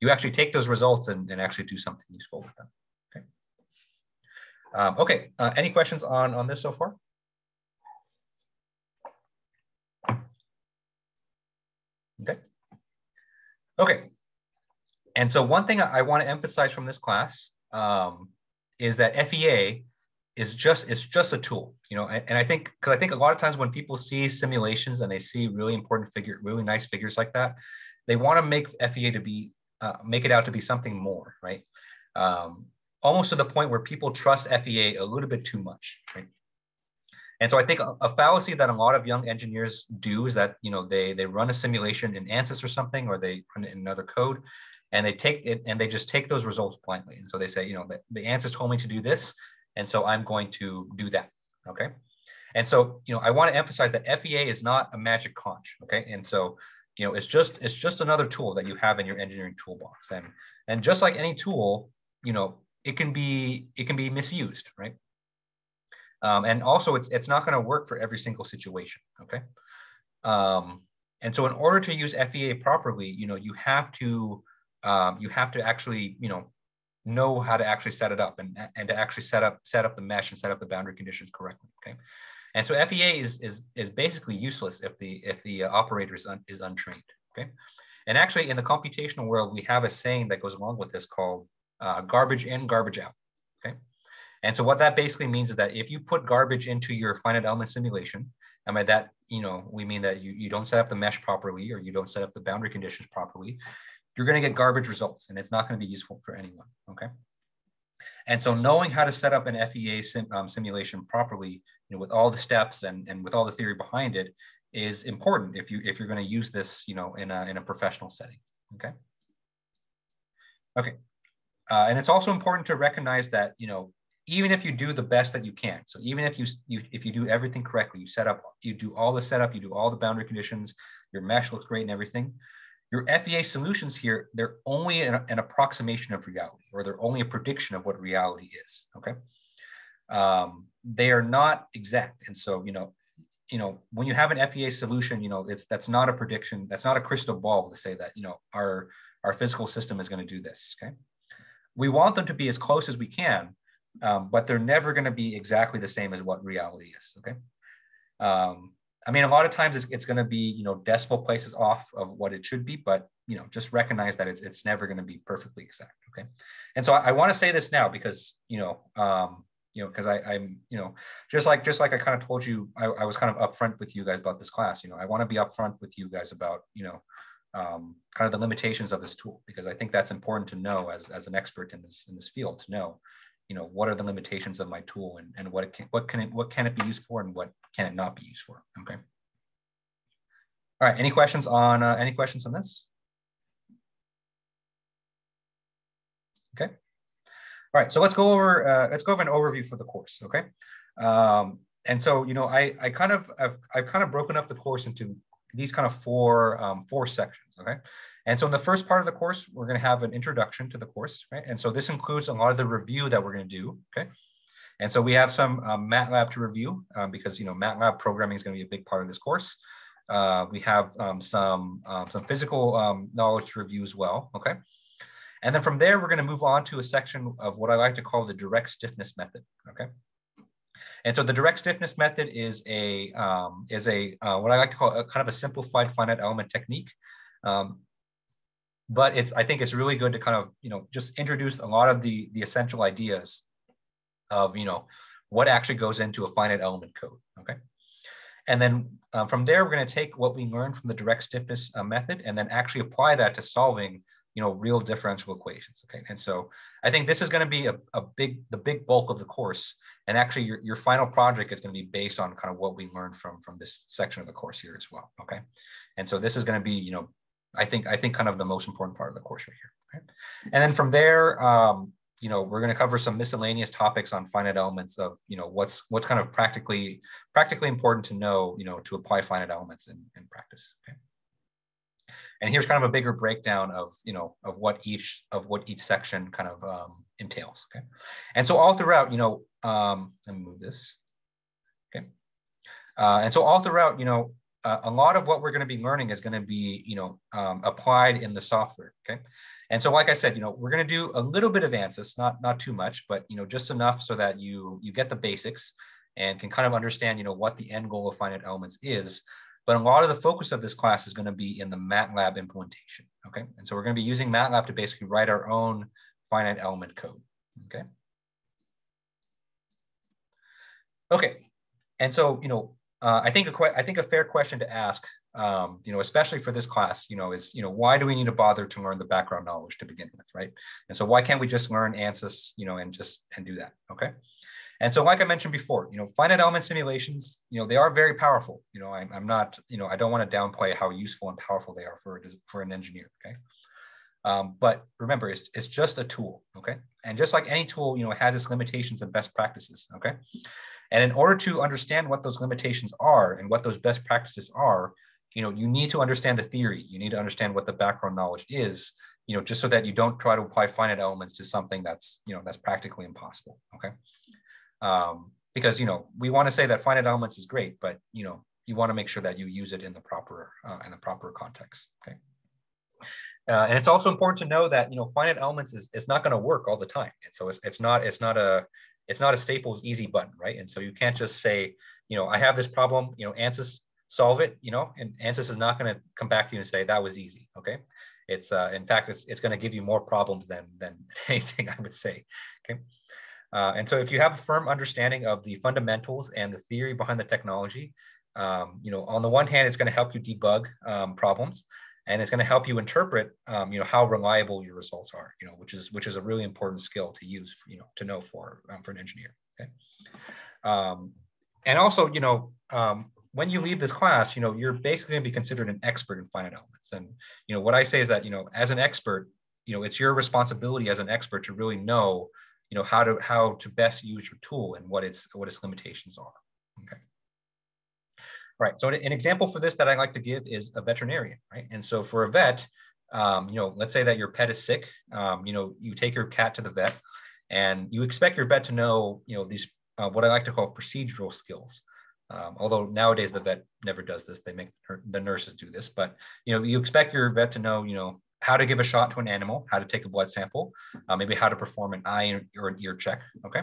you actually take those results and, and actually do something useful with them. Okay. Um, okay. Uh, any questions on on this so far? Okay. Okay. And so one thing I want to emphasize from this class um, is that FEA is just it's just a tool you know and, and i think because i think a lot of times when people see simulations and they see really important figure really nice figures like that they want to make fea to be uh, make it out to be something more right? Um, almost to the point where people trust fea a little bit too much right? And so i think a, a, fallacy that a lot of young engineers do is that you know they they run a simulation in ansys or something or they run it in another code and they take it and they just take those results blindly and so they say you know the, the told me to do this and so I'm going to do that, okay? And so, you know, I want to emphasize that FEA is not a magic conch, okay? And so, you know, it's just it's just another tool that you have in your engineering toolbox. And and just like any tool, you know, it can be it can be misused, right? Um, and also, it's it's not going to work for every single situation, okay? Um, and so, in order to use FEA properly, you know, you have to um, you have to actually, you know, know how to actually set it up and, and to actually set up set up the mesh and set up the boundary conditions correctly. Okay, and so FEA is is is basically useless if the if the uh, operator is un, is untrained. Okay, and actually in the computational world we have a saying that goes along with this called uh, garbage in, garbage out. Okay, and so what that basically means is that if you put garbage into your finite element simulation, and by that you know we mean that you you don't set up the mesh properly or you don't set up the boundary conditions properly you're going to get garbage results and it's not going to be useful for anyone. Okay. And so knowing how to set up an FEA sim, um, simulation properly, you know, with all the steps and, and with all the theory behind it is important if you if you're going to use this, you know, in a, in a professional setting. Okay. Okay. Uh, and it's also important to recognize that, you know, even if you do the best that you can, so even if you, you if you do everything correctly, you set up, you do all the setup, you do all the boundary conditions, your mesh looks great and everything, your FEA solutions here, they're only an, an, approximation of reality, or they're only a prediction of what reality is, okay? Um, they are not exact. And so, you know, you know, when you have an FEA solution, you know, it's that's not a prediction, that's not a crystal ball to say that, you know, our, our physical system is going to do this, okay? We want them to be as close as we can, um, but they're never going to be exactly the same as what reality is, okay? Um, I mean, a lot of times it's, it's going to be, you know, decimal places off of what it should be, but, you know, just recognize that it's, it's never going to be perfectly exact. Okay. And so I, I want to say this now because, you know, um, you know, because I, I'm, you know, just like, just like I kind of told you, I, I was kind of upfront with you guys about this class, you know, I want to be upfront with you guys about, you know, um, kind of the limitations of this tool, because I think that's important to know as, as an expert in this, in this field to know, you know what are the limitations of my tool and, and what it can what can it what can it be used for and what can it not be used for? Okay. All right. Any questions on uh, any questions on this? Okay. All right. So let's go over uh, let's go over an overview for the course. Okay. Um, and so you know i i kind of I've, I've kind of broken up the course into these kind of four, um, four sections, okay? And so in the first part of the course, we're gonna have an introduction to the course, right? And so this includes a lot of the review that we're gonna do, okay? And so we have some um, MATLAB to review um, because, you know, MATLAB programming is gonna be a big part of this course. Uh, we have um, some, um, some physical um, knowledge to review as well, okay? And then from there, we're gonna move on to a section of what I like to call the direct stiffness method, okay? And so the direct stiffness method is a um, is a uh, what I like to call a kind of a simplified finite element technique. Um, but it's I think it's really good to kind of you know just introduce a lot of the the essential ideas of you know what actually goes into a finite element code. Okay. And then uh, from there, we're going to take what we learned from the direct stiffness uh, method and then actually apply that to solving you know, real differential equations. Okay. And so I think this is going to be a, a big, the big bulk of the course. And actually your, your final project is going to be based on kind of what we learned from, from this section of the course here as well. Okay. And so this is going to be, you know, I think, I think kind of the most important part of the course right here. Okay. And then from there, um, you know, we're going to cover some miscellaneous topics on finite elements of, you know, what's, what's kind of practically, practically important to know, you know, to apply finite elements in, in practice. Okay. And here's kind of a bigger breakdown of, you know, of what each of what each section kind of um, entails. Okay. And so all throughout, you know, um, let me move this. Okay. Uh, and so all throughout, you know, uh, a lot of what we're going to be learning is going to be, you know, um, applied in the software. Okay. And so, like I said, you know, we're going to do a little bit of ANSYS, not not too much, but you know, just enough so that you you get the basics and can kind of understand, you know, what the end goal of finite elements is but a lot of the focus of this class is going to be in the MATLAB implementation. Okay. And so we're going to be using MATLAB to basically write our own finite element code. Okay. Okay. And so, you know, uh, I think a I think a fair question to ask, um, you know, especially for this class, you know, is you know why do we need to bother to learn the background knowledge to begin with, right? And so why can't we just learn ANSYS, you know, and just and do that, okay? And so, like I mentioned before, you know, finite element simulations, you know, they are very powerful. You know, I'm, I'm not, you know, I don't want to downplay how useful and powerful they are for, for an engineer, okay? Um, but remember, it's, it's just a tool, okay? And just like any tool, you know, it has its limitations and best practices, okay? And in order to understand what those limitations are and what those best practices are, you know, you need to understand the theory. You need to understand what the background knowledge is, you know, just so that you don't try to apply finite elements to something that's, you know, that's practically impossible, okay? Um, because you know we want to say that finite elements is great, but you know you want to make sure that you use it in the proper uh, in the proper context. Okay. Uh, and it's also important to know that you know finite elements is, is not going to work all the time, and so it's, it's not it's not a it's not a Staples easy button, right? And so you can't just say you know I have this problem, you know ANSYS solve it, you know, and ANSYS is not going to come back to you and say that was easy. Okay, it's uh, in fact it's it's going to give you more problems than than anything I would say. Okay. Uh, and so if you have a firm understanding of the fundamentals and the theory behind the technology, um, you know, on the one hand, it's going to help you debug um, problems, and it's going to help you interpret, um, you know, how reliable your results are, you know, which is which is a really important skill to use, you know, to know for um, for an engineer. Okay. Um, and also, you know, um, when you leave this class, you know, you're basically going to be considered an expert in finite elements. And you know, what I say is that, you know, as an expert, you know, it's your responsibility as an expert to really know you know how to how to best use your tool and what its what its limitations are. Okay. All right. So an example for this that i like to give is a veterinarian right? And so for a vet um, you know let's say that your pet is sick um, you know you take your cat to the vet and you expect your vet to know you know these uh, what i like to call procedural skills. Um, although nowadays the vet never does this they make the nurses do this but you know you expect your vet to know you know how to give a shot to an animal, how to take a blood sample, uh, maybe how to perform an eye or an ear check, okay?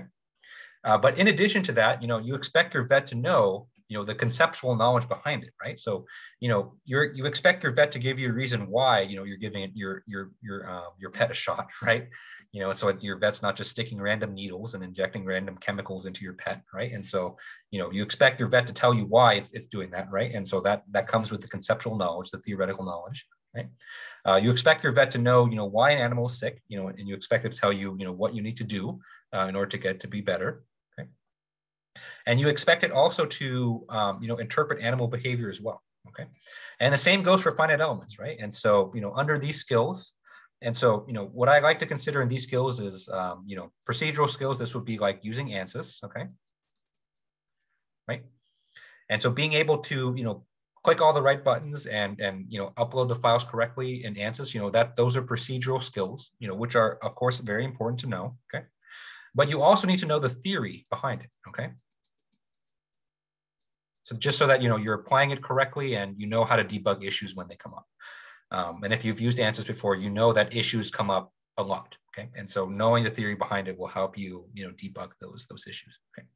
Uh, but in addition to that, you know, you expect your vet to know, you know, the conceptual knowledge behind it, right? So, you know, you're you expect your vet to give you a reason why, you know, you're giving it your your your uh, your pet a shot, right? You know, so your vet's not just sticking random needles and injecting random chemicals into your pet, right? And so, you know, you expect your vet to tell you why it's, it's doing that, right? And so that that comes with the conceptual knowledge, the theoretical knowledge, right? Uh, you expect your vet to know, you know, why an animal is sick, you know, and you expect it to tell you, you know, what you need to do uh, in order to get to be better. Okay. And you expect it also to, um, you know, interpret animal behavior as well. Okay. And the same goes for finite elements, right? And so, you know, under these skills, And so, you know, what I like to consider in these skills is, um, you know, procedural skills. This would be like using ANSYS, okay? Right? And so being able to, you know, click all the right buttons and, and you know, upload the files correctly in ANSYS, you know, that those are procedural skills, you know, which are, of course, very important to know, okay? But you also need to know the theory behind it, okay? So just so that, you know, you're applying it correctly and you know how to debug issues when they come up. Um, and if you've used ANSYS before, you know that issues come up a lot. Okay. And so knowing the theory behind it will help you, you know, debug those, those issues. Okay.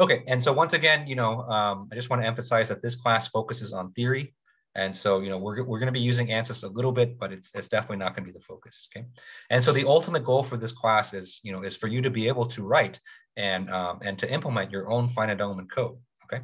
Okay. And so once again, you know, um, I just want to emphasize that this class focuses on theory. And so, you know, we're, we're going to be using ANSYS a little bit, but it's, it's definitely not going to be the focus. Okay. And so the ultimate goal for this class is, you know, is for you to be able to write and, um, and to implement your own finite element code. Okay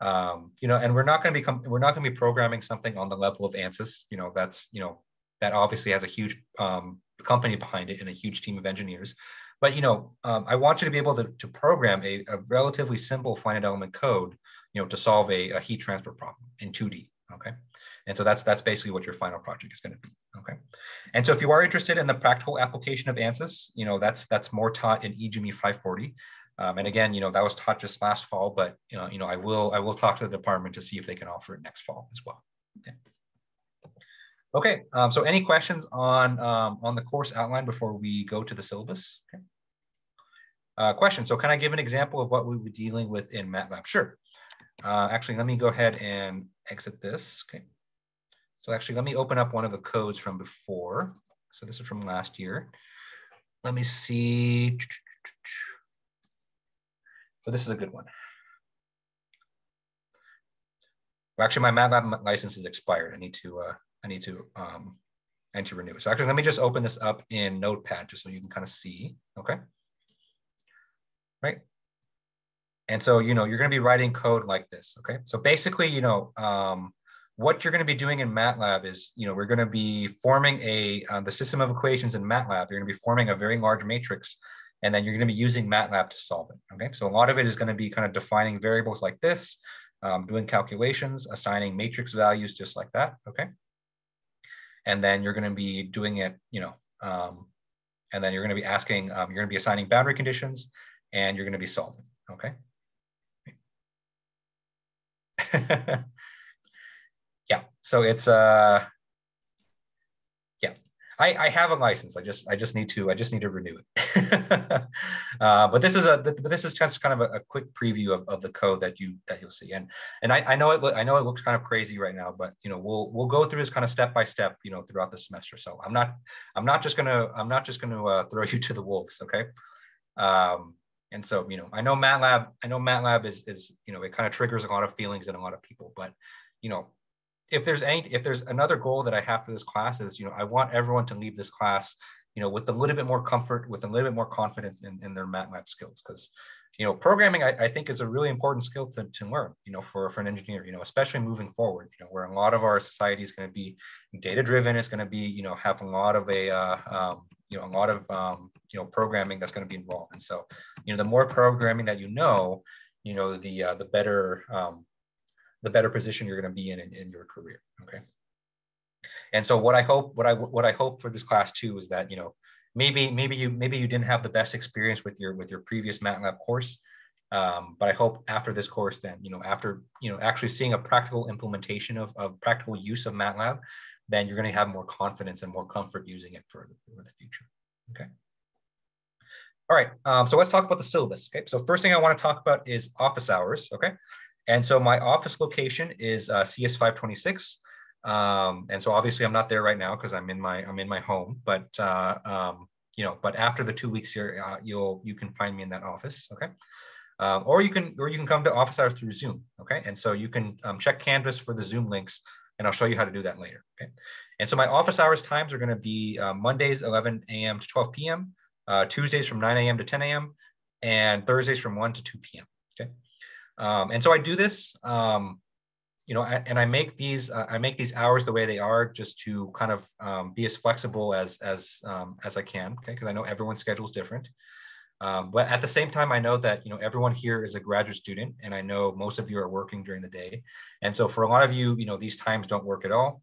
um, you know, and we're not going to be we're not going to be programming something on the level of ANSYS. You know, that's you know that obviously has a huge um, company behind it and a huge team of engineers. But you know, um, I want you to be able to, to program a, a relatively simple finite element code, you know, to solve a, a heat transfer problem in 2D. Okay, and so that's that's basically what your final project is going to be. Okay, and so if you are interested in the practical application of ANSYS, you know, that's that's more taught in EGME 540. Um, and again, you know, that was taught just last fall, but you know, you know, I will I will talk to the department to see if they can offer it next fall as well. Okay. Okay. Um, so any questions on um, on the course outline before we go to the syllabus? Okay. Uh, question. So can I give an example of what we were dealing with in MATLAB? Sure. Uh, actually, let me go ahead and exit this. Okay. So actually, let me open up one of the codes from before. So this is from last year. Let me see. So this is a good one. Well, actually, my MATLAB license is expired. I need to uh, I need to um, to renew. So actually, let me just open this up in Notepad just so you can kind of see. Okay. Right. And so you know you're going to be writing code like this. Okay. So basically, you know, um, what you're going to be doing in MATLAB is, you know, we're going to be forming a uh, the system of equations in MATLAB. You're going to be forming a very large matrix and then you're going to be using MATLAB to solve it. Okay, so a lot of it is going to be kind of defining variables like this, um, doing calculations, assigning matrix values just like that. Okay, and then you're going to be doing it, you know, um, and then you're going to be asking, um, you're going to be assigning boundary conditions, and you're going to be solving. Okay. yeah, so it's uh I, I have a license. I just I just need to I just need to renew it. uh, but this is a but this is just kind of a, a, quick preview of, of the code that you that you'll see. And and I, I know it I know it looks kind of crazy right now, but you know we'll we'll go through this kind of step by step you know throughout the semester. So I'm not I'm not just gonna I'm not just gonna uh, throw you to the wolves. Okay. Um, and so you know I know MATLAB I know MATLAB is is you know it kind of triggers a lot of feelings in a lot of people, but you know if there's any if there's another goal that I have for this class is you know I want everyone to leave this class you know with a little bit more comfort with a little bit more confidence in, in their MATLAB skills because you know programming I, I, think is a really important skill to, to learn you know for, for an engineer you know especially moving forward you know where a lot of our society is going to be data driven it's going to be you know have a lot of a uh, um, you know a lot of um, you know programming that's going to be involved and so you know the more programming that you know you know the uh, the better um, the better position you're going to be in, in in your career. Okay. And so what I hope, what I what I hope for this class too is that you know maybe maybe you maybe you didn't have the best experience with your with your previous MATLAB course, um, but I hope after this course, then you know after you know actually seeing a practical implementation of, of practical use of MATLAB, then you're going to have more confidence and more comfort using it for the, for the future. Okay. All right, um, so let's talk about the syllabus. Okay, so first thing I want to talk about is office hours. Okay, and so my office location is uh, CS 526. Um, and so obviously I'm not there right now because I'm in my I'm in my home. But uh, um, you know, but after the two weeks here, uh, you'll you can find me in that office. Okay. Um, or you can or you can come to office hours through Zoom. Okay. And so you can um, check Canvas for the Zoom links, and I'll show you how to do that later. Okay. And so my office hours times are going to be uh, Mondays 11 a.m. to 12 p.m., uh, Tuesdays from 9 a.m. to 10 a.m., and Thursdays from 1 to 2 p.m. Okay. Um, and so I do this, um, you know, and I make these uh, I make these hours the way they are just to kind of um, be as flexible as as um, as I can, okay? Because I know everyone's schedule is different. Um, but at the same time, I know that you know everyone here is a graduate student, and I know most of you are working during the day, and so for a lot of you, you know, these times don't work at all.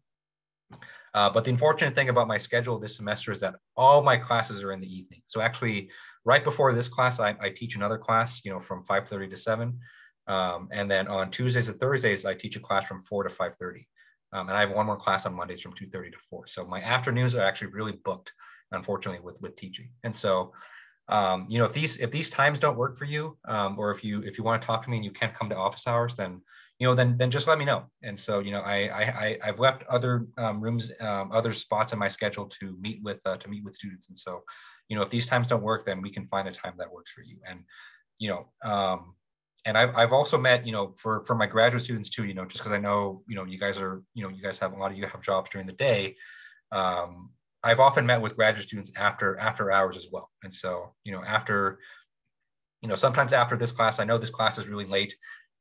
Uh, but the unfortunate thing about my schedule this semester is that all my classes are in the evening. So actually, right before this class, I, I teach another class, you know, from 5:30 to 7, um, and then on Tuesdays and Thursdays, I teach a class from 4 to 5:30, um, and I have one more class on Mondays from 2:30 to 4. So my afternoons are actually really booked, unfortunately, with with teaching. And so, um, you know, if these if these times don't work for you, um, or if you if you want to talk to me and you can't come to office hours, then you know, then then just let me know. And so, you know, I I I've left other um, rooms, um, other spots in my schedule to meet with uh, to meet with students. And so, you know, if these times don't work, then we can find a time that works for you. And you know, um, and I've I've also met, you know, for for my graduate students too. You know, just because I know, you know, you guys are, you know, you guys have a lot of you have jobs during the day. Um, I've often met with graduate students after after hours as well. And so, you know, after, you know, sometimes after this class, I know this class is really late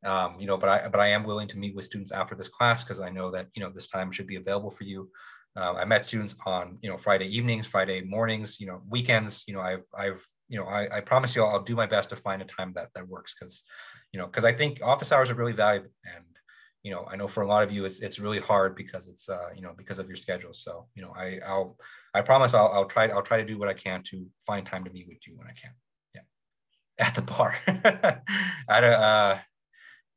um, you know, but I but I am willing to meet with students after this class because I know that you know this time should be available for you. Uh, I met students on you know Friday evenings, Friday mornings, you know weekends. You know I've I've you know I, I promise you I'll, I'll do my best to find a time that that works because you know because I think office hours are really valuable and you know I know for a lot of you it's it's really hard because it's uh, you know because of your schedule. So you know I I'll I promise I'll I'll try I'll try to do what I can to find time to meet with you when I can. Yeah, at the bar. at a uh,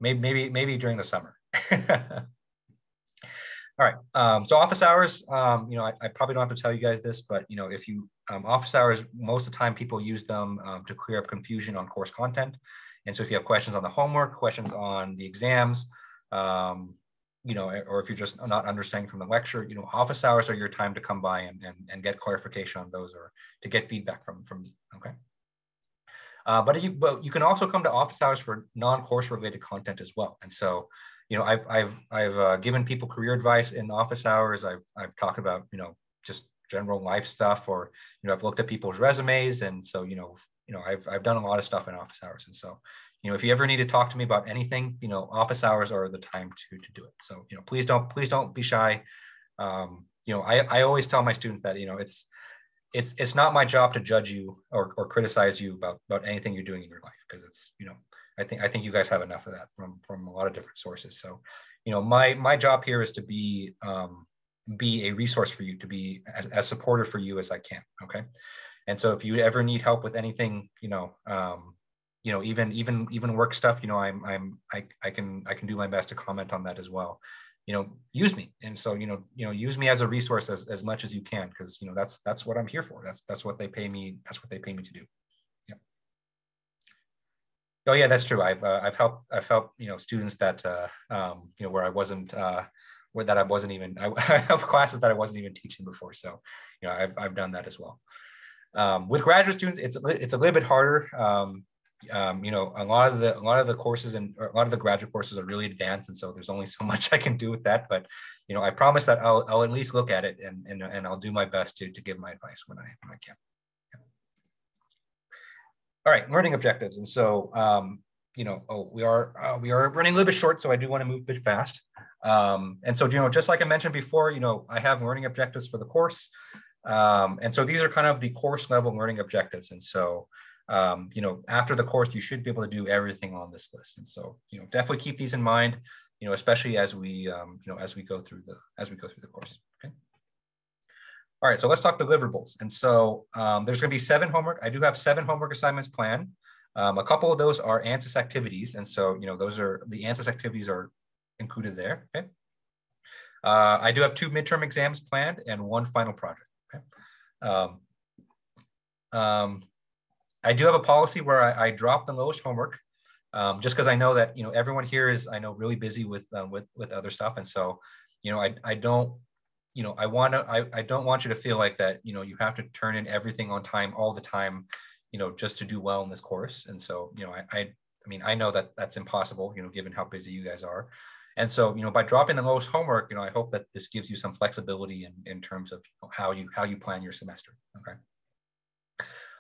maybe maybe maybe during the summer. All right. Um, so office hours, um, you know, I, I, probably don't have to tell you guys this, but you know, if you um, office hours, most of the time people use them um, to clear up confusion on course content. And so if you have questions on the homework, questions on the exams, um, you know, or if you're just not understanding from the lecture, you know, office hours are your time to come by and, and, and get clarification on those or to get feedback from, from me. Okay. Uh, but you but you can also come to office hours for non-course related content as well. And so, you know, I've I've I've uh, given people career advice in office hours. I've I've talked about you know just general life stuff, or you know, I've looked at people's resumes, and so you know, you know, I've I've done a lot of stuff in office hours. And so, you know, if you ever need to talk to me about anything, you know, office hours are the time to to do it. So, you know, please don't please don't be shy. Um, you know, I I always tell my students that you know it's it's it's not my job to judge you or, or criticize you about about anything you're doing in your life because it's you know I think I think you guys have enough of that from from a lot of different sources. So, you know, my my job here is to be um, be a resource for you, to be as, as supportive for you as I can. Okay, and so if you ever need help with anything, you know, um, you know, even even even work stuff, you know, I'm I'm I I can I can do my best to comment on that as well you know use me and so you know you know use me as a resource as, as much as you can because you know that's that's what i'm here for that's that's what they pay me that's what they pay me to do oh yeah that's true i've uh, i've helped i've helped you know students that uh, um, you know where i wasn't uh, where that i wasn't even I, I have classes that i wasn't even teaching before so you know i've, I've done that as well um, with graduate students it's it's a little bit harder um, um, you know, a lot of the a lot of the courses and a lot of the graduate courses are really advanced, and so there's only so much I can do with that. But you know, I promise that I'll I'll at least look at it and and, and I'll do my best to to give my advice when I when I can. All right, learning objectives, and so um, you know, oh, we are uh, we are running a little bit short, so I do want to move a bit fast. Um, and so you know, just like I mentioned before, you know, I have learning objectives for the course. Um, and so these are kind of the course level learning objectives. And so um, you know, after the course, you should be able to do everything on this list. And so, you know, definitely keep these in mind, you know, especially as we, um, you know, as we go through the, as we go through the course, okay? All right, so let's talk deliverables. And so um, there's gonna be seven homework. I do have seven homework assignments planned. Um, a couple of those are ANSYS activities. And so, you know, those are, the ANSYS activities are included there, okay? Uh, I do have two midterm exams planned and one final project, okay? Um, um, I do have a policy where I, I drop the lowest homework, um, just because I know that you know everyone here is I know really busy with um, with with other stuff, and so you know I I don't you know I want to I, I don't want you to feel like that you know you have to turn in everything on time all the time, you know just to do well in this course, and so you know I I, I mean I know that that's impossible you know given how busy you guys are. And so, you know, by dropping the most homework, you know, I hope that this gives you some flexibility in, in terms of you know, how you how you plan your semester. Okay.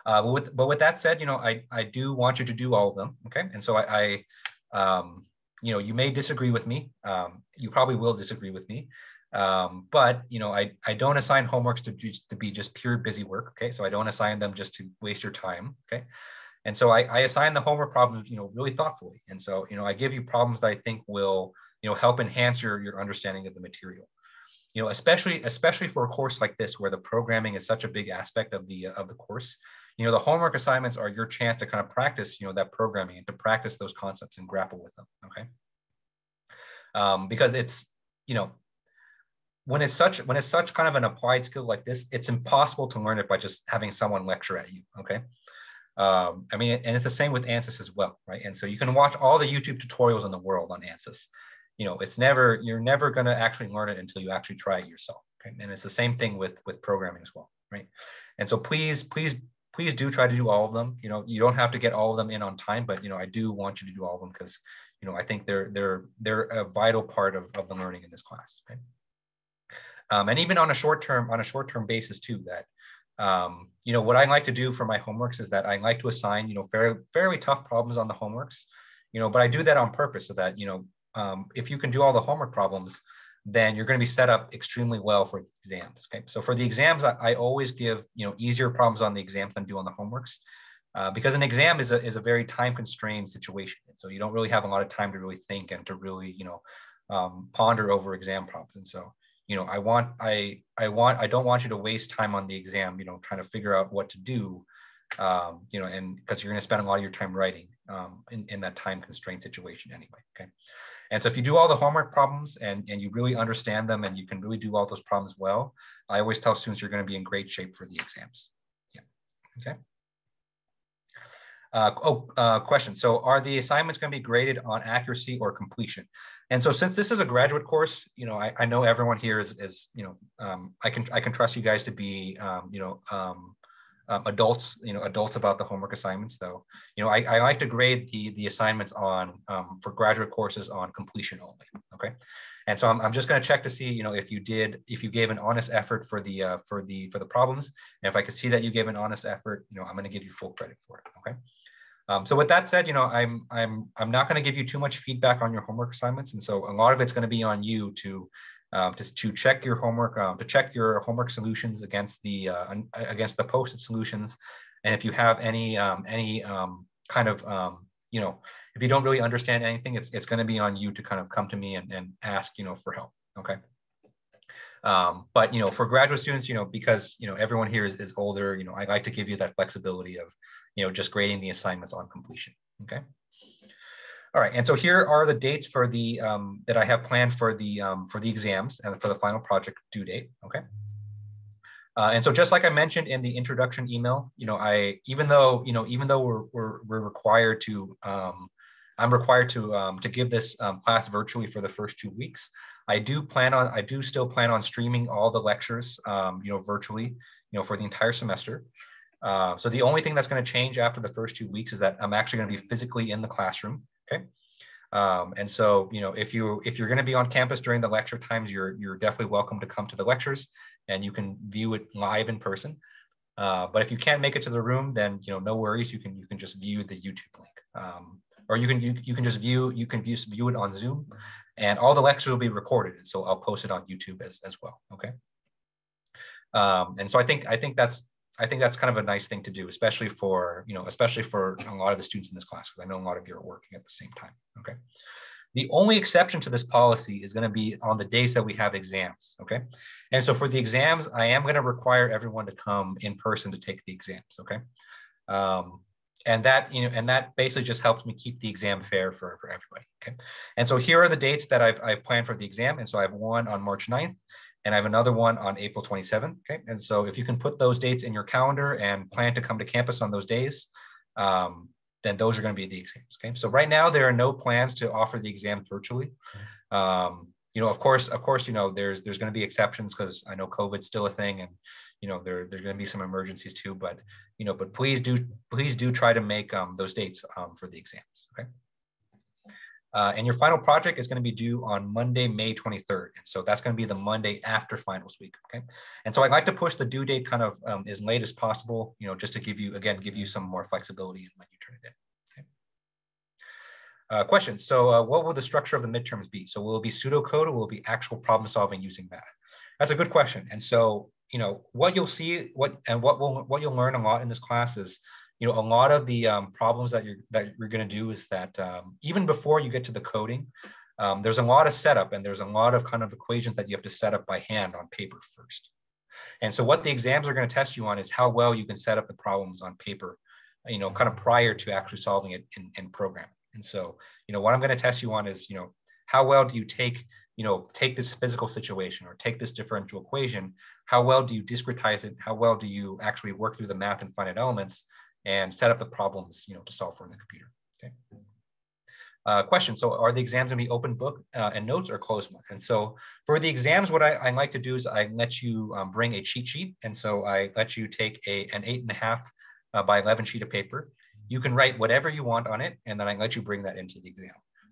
Uh, but with but with that said, you know, I I do want you to do all of them. Okay, and so I, I um, you know, you may disagree with me. Um, you probably will disagree with me. Um, but you know, I I don't assign homeworks to just to be just pure busy work. Okay, so I don't assign them just to waste your time. Okay. And so I, I assign the homework problems, you know, really thoughtfully. And so, you know, I give you problems that I think will, you know, help enhance your, your understanding of the material you know, especially especially for a course like this where the programming is such a big aspect of the of the course, you know, the homework assignments are your chance to kind of practice, you know, that programming and to practice those concepts and grapple with them. Okay. Um, because it's, you know, when it's such when it's such kind of an applied skill like this, it's impossible to learn it by just having someone lecture at you. Okay. Um, I mean, and it's the same with ANSYS as well, right? And so you can watch all the YouTube tutorials in the world on ANSYS. You know, it's never you're never going to actually learn it until you actually try it yourself. Okay. And it's the same thing with with programming as well, right? And so please, please, please do try to do all of them. You know, you don't have to get all of them in on time, but you know, I do want you to do all of them because you know I think they're they're they're a vital part of, of the learning in this class. Okay um, and even on a short term on a short term basis too that um, you know what i like to do for my homeworks is that i like to assign you know fairly fairly tough problems on the homeworks you know but i do that on purpose so that you know um, if you can do all the homework problems then you're going to be set up extremely well for exams okay? So for the exams I, I always give you know easier problems on the exams than do on the homeworks uh, because an exam is a, is a very time constrained situation. So you don't really have a lot of time to really think and to really you know um, ponder over exam problems. And so you know i want i i want i don't want you to waste time on the exam you know trying to figure out what to do um, you know and because you're going to spend a lot of your time writing um, in, in that time constraint situation anyway okay? And so if you do all the homework problems and, and you really understand them and you can really do all those problems well i always tell students you're going to be in great shape for the exams. Yeah okay uh, oh, uh, question. So are the assignments going to be graded on accuracy or completion? And so since this is a graduate course, you know, I, I know everyone here is, is you know, um, I can I can trust you guys to be, um, you know, um, um, adults, you know, adults about the homework assignments though. You know, I, I like to grade the, the assignments on, um, for graduate courses on completion only, okay? And so I'm, I'm just gonna check to see, you know, if you did, if you gave an honest effort for the, uh, for the, for the problems. And if I could see that you gave an honest effort, you know, I'm gonna give you full credit for it, okay? Um, so with that said, you know, I'm I'm I'm not going to give you too much feedback on your homework assignments, and so a lot of it's going to be on you to uh, to, to check your homework, uh, to check your homework solutions against the uh, against the posted solutions, and if you have any um, any um, kind of um, you know if you don't really understand anything, it's it's going to be on you to kind of come to me and, and ask you know for help. Okay. Um, but you know, for graduate students, you know, because you know everyone here is, is older, you know, I like to give you that flexibility of, you know, just grading the assignments on completion. Okay. All right, and so here are the dates for the um, that I have planned for the um, for the exams and for the final project due date. Okay. Uh, and so just like I mentioned in the introduction email, you know, I even though you know even though we're we're, we're required to um, I'm required to um, to give this um, class virtually for the first two weeks. I do plan on, I do still plan on streaming all the lectures, um, you know, virtually, you know, for the entire semester. Uh, so the only thing that's going to change after the first two weeks is that I'm actually going to be physically in the classroom. Okay. Um, and so, you know, if you if you're going to be on campus during the lecture times, you're you're definitely welcome to come to the lectures, and you can view it live in person. Uh, but if you can't make it to the room, then you know, no worries. You can you can just view the YouTube link, um, or you can you, you can just view you can view view it on Zoom, and all the lectures will be recorded. So I'll post it on YouTube as, as well. Okay. Um, and so I think I think that's I think that's kind of a nice thing to do, especially for you know, especially for a lot of the students in this class, because I know a lot of you are working at the same time. Okay. The only exception to this policy is going to be on the days that we have exams. Okay. And so for the exams, I am going to require everyone to come in person to take the exams. Okay. Um, and that you know and that basically just helps me keep the exam fair for, for everybody okay and so here are the dates that I've, I've planned for the exam and so i have one on march 9th and i have another one on april 27th okay? And so if you can put those dates in your calendar and plan to come to campus on those days um, then those are going to be the exams okay? So right now there are no plans to offer the exam virtually. Um, you know of course of course you know there's there's going to be exceptions because i know covid's still a thing and you know there there's going to be some emergencies too but you know but please do please do try to make um, those dates um, for the exams okay uh, and your final project is going to be due on Monday, May 23rd. And so that's going to be the Monday after finals week. Okay. And so I'd like to push the due date kind of um, as late as possible, you know, just to give you, again, give you some more flexibility in when you turn it in. Uh, questions. So uh, what will the structure of the midterms be? So will it be pseudocode or will it be actual problem solving using math? That's a good question. And so you know what you'll see what and what will what you'll learn a lot in this class is you know a lot of the um, problems that you're that you're going to do is that um, even before you get to the coding um, there's a lot of setup and there's a lot of kind of equations that you have to set up by hand on paper first. And so what the exams are going to test you on is how well you can set up the problems on paper, you know, kind of prior to actually solving it in, in programming. And so, you know, what I'm going to test you on is, you know, how well do you take, you know, take this physical situation or take this differential equation? How well do you discretize it? How well do you actually work through the math and finite elements and set up the problems, you know, to solve for in the computer? Okay. Uh, question, so are the exams gonna be open book uh, and notes or closed one? And so for the exams, what I, I like to do is I let you um, bring a cheat sheet. And so I let you take a, an eight and a half uh, by 11 sheet of paper. You can write whatever you want on it, and then I let you bring that into the exam.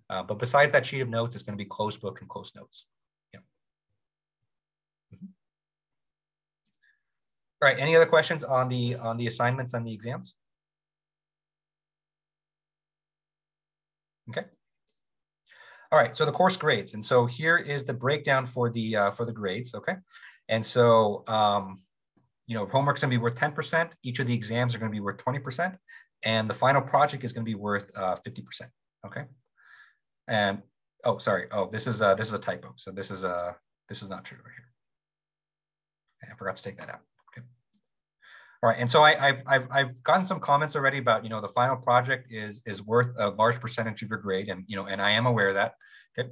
Uh, but besides that sheet of notes, it's gonna be closed book and closed notes. Yeah. Mm -hmm. All right, any other questions on the on the assignments and the exams? Okay. All right, so the course grades. And so here is the breakdown for the uh, for the grades, okay? And so, um, you know, homework's gonna be worth 10%. Each of the exams are gonna be worth 20%. And the final project is gonna be worth uh, 50%, okay? And, oh, sorry. Oh, this is, uh, this is a typo. So this is, uh, this is not true right here. I forgot to take that out. All right, and so I, have I've, I've gotten some comments already about, you know, the final project is, is worth a large percentage of your grade and, you know, and I am aware of that, okay?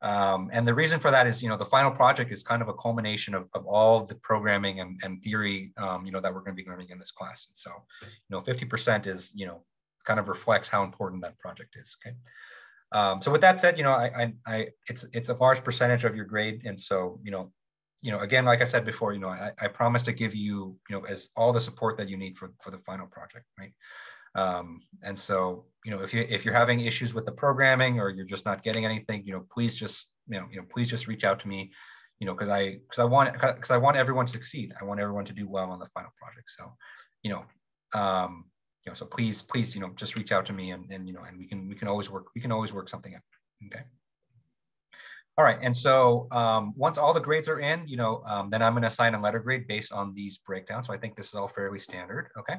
Um, and the reason for that is, you know, the final project is kind of a culmination of, of all the programming and, and theory, um, you know, that we're going to be learning in this class. And so, you know, 50% is, you know, kind of reflects how important that project is, okay? Um, so with that said, you know, I, I, I, it's, it's a large percentage of your grade. And so, you know, you know, again, like I said before, you know, I, I promise to give you, you know, as all the support that you need for, for the final project, right? Um, and so, you know, if you if you're having issues with the programming or you're just not getting anything, you know, please just, you know, you know, please just reach out to me, you know, because I because I want because I want everyone to succeed. I want everyone to do well on the final project. So, you know, um, you know, so please, please, you know, just reach out to me and and you know, and we can we can always work we can always work something out. Okay. All right, and so um, once all the grades are in, you know, um, then I'm going to assign a letter grade based on these breakdowns. So I think this is all fairly standard, okay?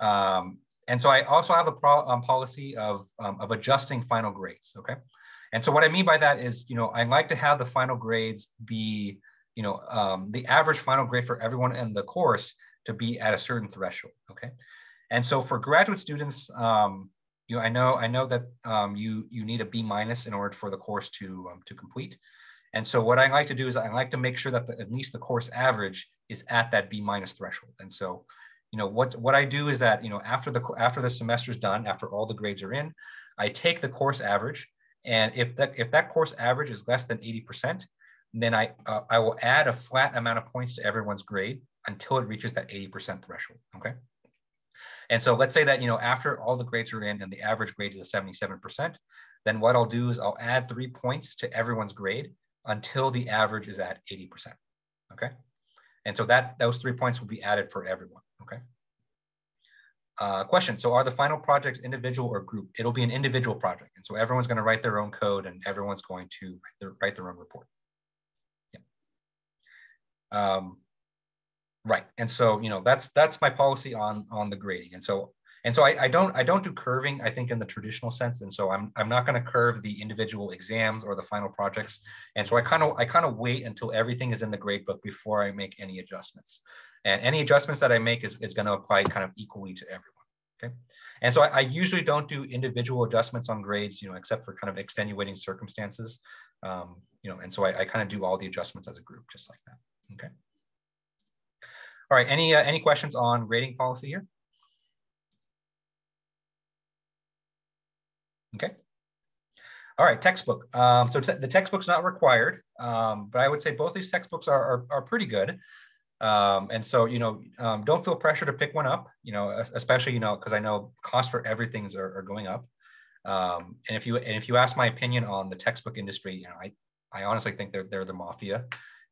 Um, and so I also have a um, policy of, um, of adjusting final grades, okay? And so what I mean by that is, you know, I like to have the final grades be, you know, um, the average final grade for everyone in the course to be at a certain threshold, okay? And so for graduate students, um, you know, I know I know that um, you you need a B minus in order for the course to um, to complete. And so what I like to do is I like to make sure that the, at least the course average is at that B minus threshold. And so, you know, what what I do is that you know after the after the semester is done, after all the grades are in, I take the course average, and if that if that course average is less than 80%, then I uh, I will add a flat amount of points to everyone's grade until it reaches that 80% threshold. Okay. And so let's say that, you know, after all the grades are in and the average grade is a 77%, then what I'll do is I'll add three points to everyone's grade until the average is at 80%, okay? And so that those three points will be added for everyone, okay? Uh, question, so are the final projects individual or group? It'll be an individual project. And so everyone's gonna write their own code and everyone's going to write their, write their own report. Yeah. Um, Right. And so, you know, that's that's my policy on on the grading. And so and so I, I don't I don't do curving, I think in the traditional sense. And so I'm I'm not going to curve the individual exams or the final projects. And so I kind of I kind of wait until everything is in the grade book before I make any adjustments. And any adjustments that I make is, is going to apply kind of equally to everyone. Okay. And so I, I, usually don't do individual adjustments on grades, you know, except for kind of extenuating circumstances. Um, you know, and so I, I kind of do all the adjustments as a group, just like that. Okay. All right, any, uh, any questions on grading policy here? Okay. All right, textbook. Um, so the textbook's not required, um, but I would say both these textbooks are, are, are pretty good. Um, and so, you know, um, don't feel pressure to pick one up, you know, especially, you know, because I know costs for everything's are, are going up. Um, and if you and if you ask my opinion on the textbook industry, you know, I, I honestly think they're, they're the mafia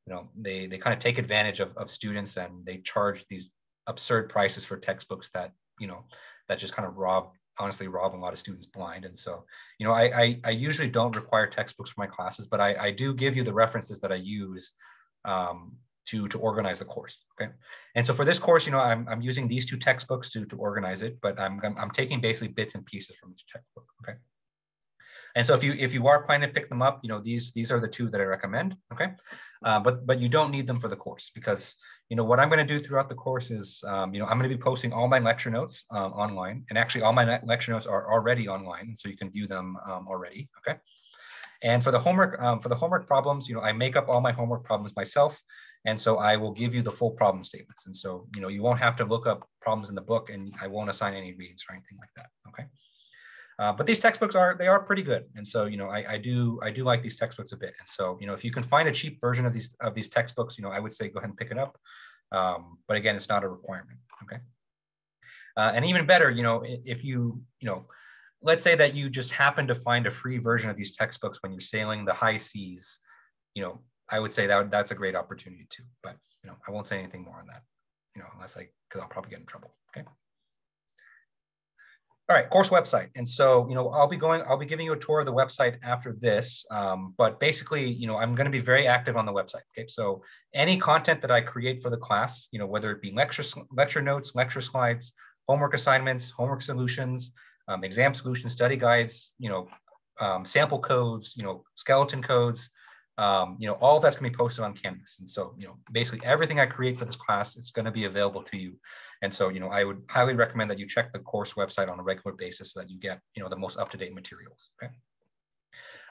you know they they kind of take advantage of, of students and they charge these absurd prices for textbooks that you know that just kind of rob honestly rob a lot of students blind. And so you know i i, I usually don't require textbooks for my classes but i i do give you the references that i use um, to to organize the course okay? And so for this course you know i'm, I'm using these two textbooks to to organize it but I'm, I'm i'm taking basically bits and pieces from each textbook okay And so if you if you are planning to pick them up, you know these these are the two that I recommend. Okay, uh, but but you don't need them for the course because you know what I'm going to do throughout the course is um, you know I'm going to be posting all my lecture notes um, online, and actually all my lecture notes are already online, so you can view them um, already. Okay, and for the homework um, for the homework problems, you know I make up all my homework problems myself. And so I will give you the full problem statements. And so, you know, you won't have to look up problems in the book and I won't assign any readings or anything like that. Okay. Uh, but these textbooks are they are pretty good, and so you know I, I do I do like these textbooks a bit. And so you know if you can find a cheap version of these of these textbooks, you know I would say go ahead and pick it up. Um, but again, it's not a requirement. Okay. Uh, and even better, you know if you you know let's say that you just happen to find a free version of these textbooks when you're sailing the high seas, you know I would say that that's a great opportunity too. But you know I won't say anything more on that, you know unless I because I'll probably get in trouble. Okay. All right, course website. And so, you know, I'll be going, I'll be giving you a tour of the website after this. Um, but basically, you know, I'm going to be very active on the website. Okay, so any content that I create for the class, you know, whether it be lecture lecture notes, lecture slides, homework assignments, homework solutions, um, exam solutions, study guides, you know, um, sample codes, you know, skeleton codes, um, you know, all of that's to be posted on Canvas. And so, you know, basically everything I create for this class is going to be available to you. And so, you know, I would highly recommend that you check the course website on a regular basis so that you get, you know, the most up-to-date materials. Okay.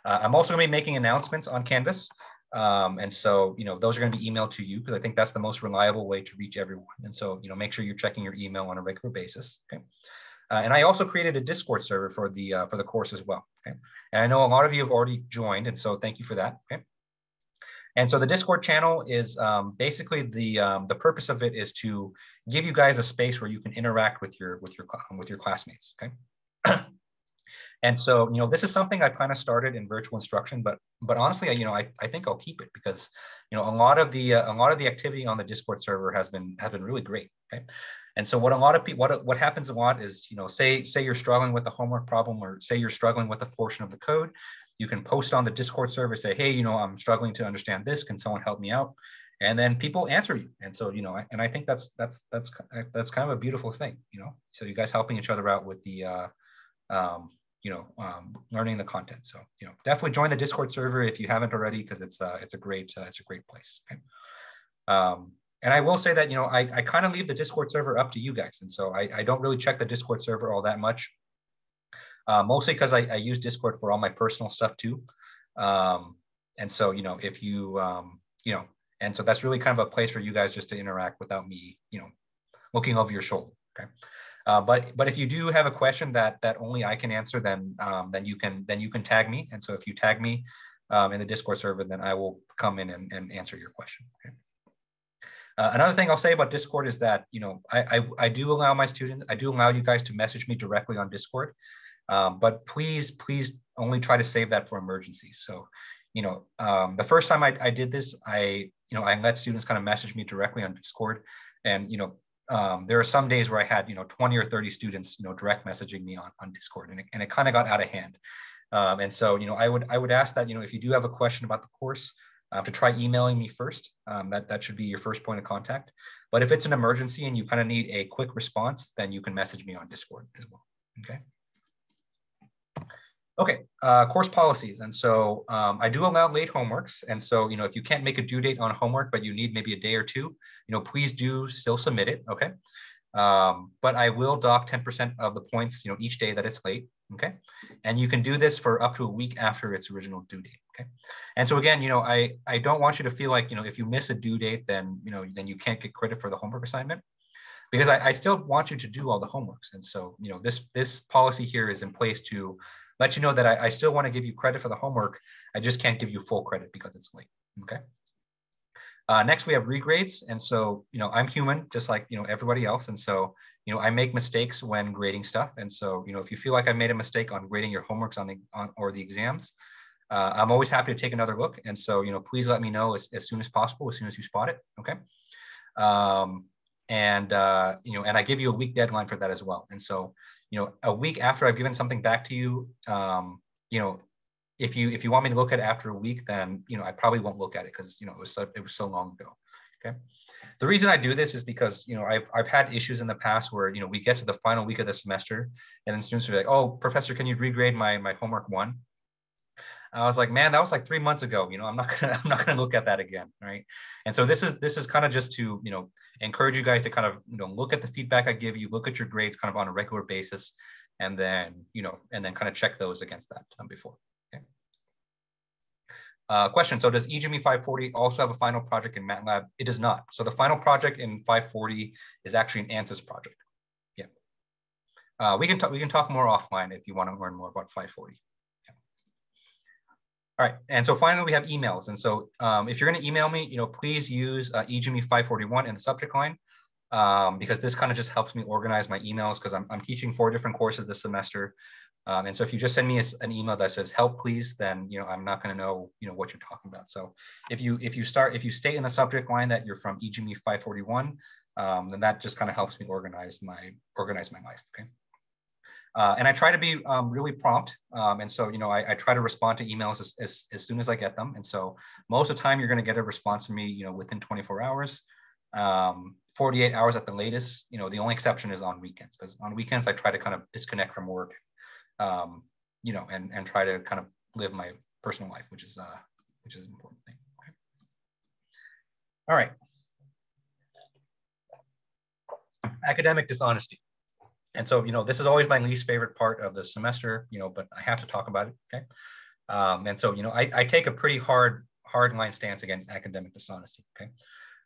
Uh, I'm also to be making announcements on Canvas. Um, and so, you know, those are going to be emailed to you because I think that's the most reliable way to reach everyone. And so, you know, make sure you're checking your email on a regular basis. Okay. Uh, and I also created a Discord server for the uh, for the course as well. Okay. And I know a lot of you have already joined, and so thank you for that. Okay. And so the Discord channel is um, basically the um, the purpose of it is to give you guys a space where you can interact with your with your with your classmates. Okay. and so you know this is something I kind of started in virtual instruction, but but honestly, I you know I, I think I'll keep it because you know a lot of the uh, a lot of the activity on the Discord server has been has been really great. Okay. And so what a lot of people, what, what happens a lot is, you know, say, say you're struggling with a homework problem or say you're struggling with a portion of the code, you can post on the Discord server, say, hey, you know, I'm struggling to understand this. Can someone help me out? And then people answer you. And so, you know, and I think that's that's that's that's kind of a beautiful thing, you know. So you guys helping each other out with the, uh, um, you know, um, learning the content. So you know, definitely join the Discord server if you haven't already, because it's uh, it's a great uh, it's a great place. Okay? Um, and I will say that you know I, I kind of leave the Discord server up to you guys, and so I, I don't really check the Discord server all that much uh, mostly because I, I, use Discord for all my personal stuff too. Um, and so, you know, if you, um, you know, and so that's really kind of a place for you guys just to interact without me, you know, looking over your shoulder. Okay. Uh, but but if you do have a question that that only I can answer, then um, then you can then you can tag me. And so if you tag me um, in the Discord server, then I will come in and, and answer your question. Okay. Uh, another thing I'll say about Discord is that you know I, I, I do allow my students I do allow you guys to message me directly on Discord. Um, but please, please only try to save that for emergencies. So, you know, um, the first time I, I, did this, I, you know, I let students kind of message me directly on Discord. And, you know, um, there are some days where I had, you know, 20 or 30 students, you know, direct messaging me on, on Discord and it, and it kind of got out of hand. Um, and so, you know, I would, I would ask that, you know, if you do have a question about the course, uh, to try emailing me first. Um, that, that should be your first point of contact. But if it's an emergency and you kind of need a quick response, then you can message me on Discord as well. Okay. Okay, uh, course policies. And so um, I do allow late homeworks. And so, you know, if you can't make a due date on homework, but you need maybe a day or two, you know, please do still submit it, okay? Um, but I will dock 10% of the points, you know, each day that it's late, okay? And you can do this for up to a week after its original due date, okay? And so again, you know, I, I don't want you to feel like, you know, if you miss a due date, then, you know, then you can't get credit for the homework assignment because I, I still want you to do all the homeworks. And so, you know, this, this policy here is in place to let you know that I, I still want to give you credit for the homework. I just can't give you full credit because it's late. Okay. Uh, next, we have regrades. And so, you know, I'm human, just like, you know, everybody else. And so, you know, I make mistakes when grading stuff. And so, you know, if you feel like I made a mistake on grading your homeworks on the, on, or the exams, uh, I'm always happy to take another look. And so, you know, please let me know as, as soon as possible, as soon as you spot it. Okay. Um, and, uh, you know, and I give you a week deadline for that as well. And so, you know, a week after I've given something back to you, um, you know, if you if you want me to look at it after a week, then you know I probably won't look at it because you know it was so it was so long ago. Okay. The reason I do this is because you know I've I've had issues in the past where you know we get to the final week of the semester and then students are like, oh, professor, can you regrade my my homework one? I was like, man, that was like three months ago. You know, I'm not gonna, I'm not gonna look at that again, right? And so this is this is kind of just to, you know, encourage you guys to kind of, you know, look at the feedback I give you, look at your grades kind of on a regular basis, and then, you know, and then kind of check those against that um, before. Okay. Uh, question, so does EGME 540 also have a final project in MATLAB? It does not. So the final project in 540 is actually an ANSYS project. Yeah. Uh, we can talk, we can talk more offline if you want to learn more about 540. All right, and so finally we have emails. And so um, if you're gonna email me, you know, please use uh, EGME 541 in the subject line um, because this kind of just helps me organize my emails because I'm, I'm teaching four different courses this semester. Um, and so if you just send me a, an email that says help please, then, you know, I'm not gonna know, you know, what you're talking about. So if you if you start, if you state in the subject line that you're from EGME 541, um, then that just kind of helps me organize my organize my life, okay? Uh, and I try to be um, really prompt. Um, and so, you know, I, I, try to respond to emails as, as, as, soon as I get them. And so most of the time you're going to get a response from me, you know, within 24 hours, um, 48 hours at the latest. You know, the only exception is on weekends because on weekends I try to kind of disconnect from work, um, you know, and, and try to kind of live my personal life, which is, uh, which is an important thing. All right. Academic dishonesty. And so, you know, this is always my least favorite part of the semester, you know, but I have to talk about it, okay? Um, and so, you know, I, I take a pretty hard, hard line stance against academic dishonesty, okay?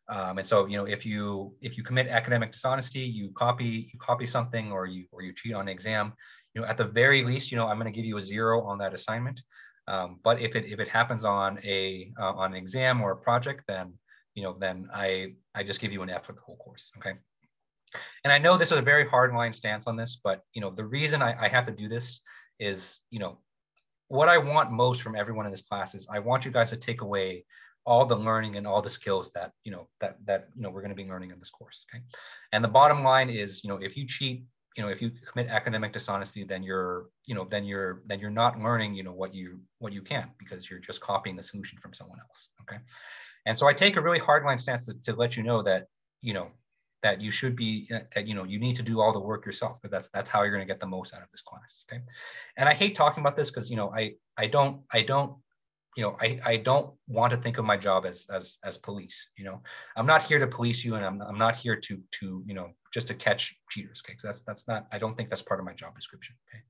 Um, and so, you know, if you if you commit academic dishonesty, you copy you copy something or you or you cheat on an exam, you know, at the very least, you know, I'm going to give you a zero on that assignment. Um, but if it if it happens on a uh, on an exam or a project, then you know, then I I just give you an F for the whole course. Okay. And I know this is a very hard line stance on this, but you know, the reason I, I have to do this is, you know, what I want most from everyone in this class is I want you guys to take away all the learning and all the skills that you know that that you know we're going to be learning in this course okay? And the bottom line is you know if you cheat you know if you commit academic dishonesty then you're you know then you're then you're not learning you know what you what you can because you're just copying the solution from someone else okay? And so i take a really hard line stance to, to let you know that you know that you should be uh, that you know you need to do all the work yourself because that's that's how you're going to get the most out of this class okay? And i hate talking about this because you know i i don't i don't you know i i don't want to think of my job as as as police you know? I'm not here to police you and i'm, I'm not here to to you know just to catch cheaters okay? That's that's not i don't think that's part of my job description okay?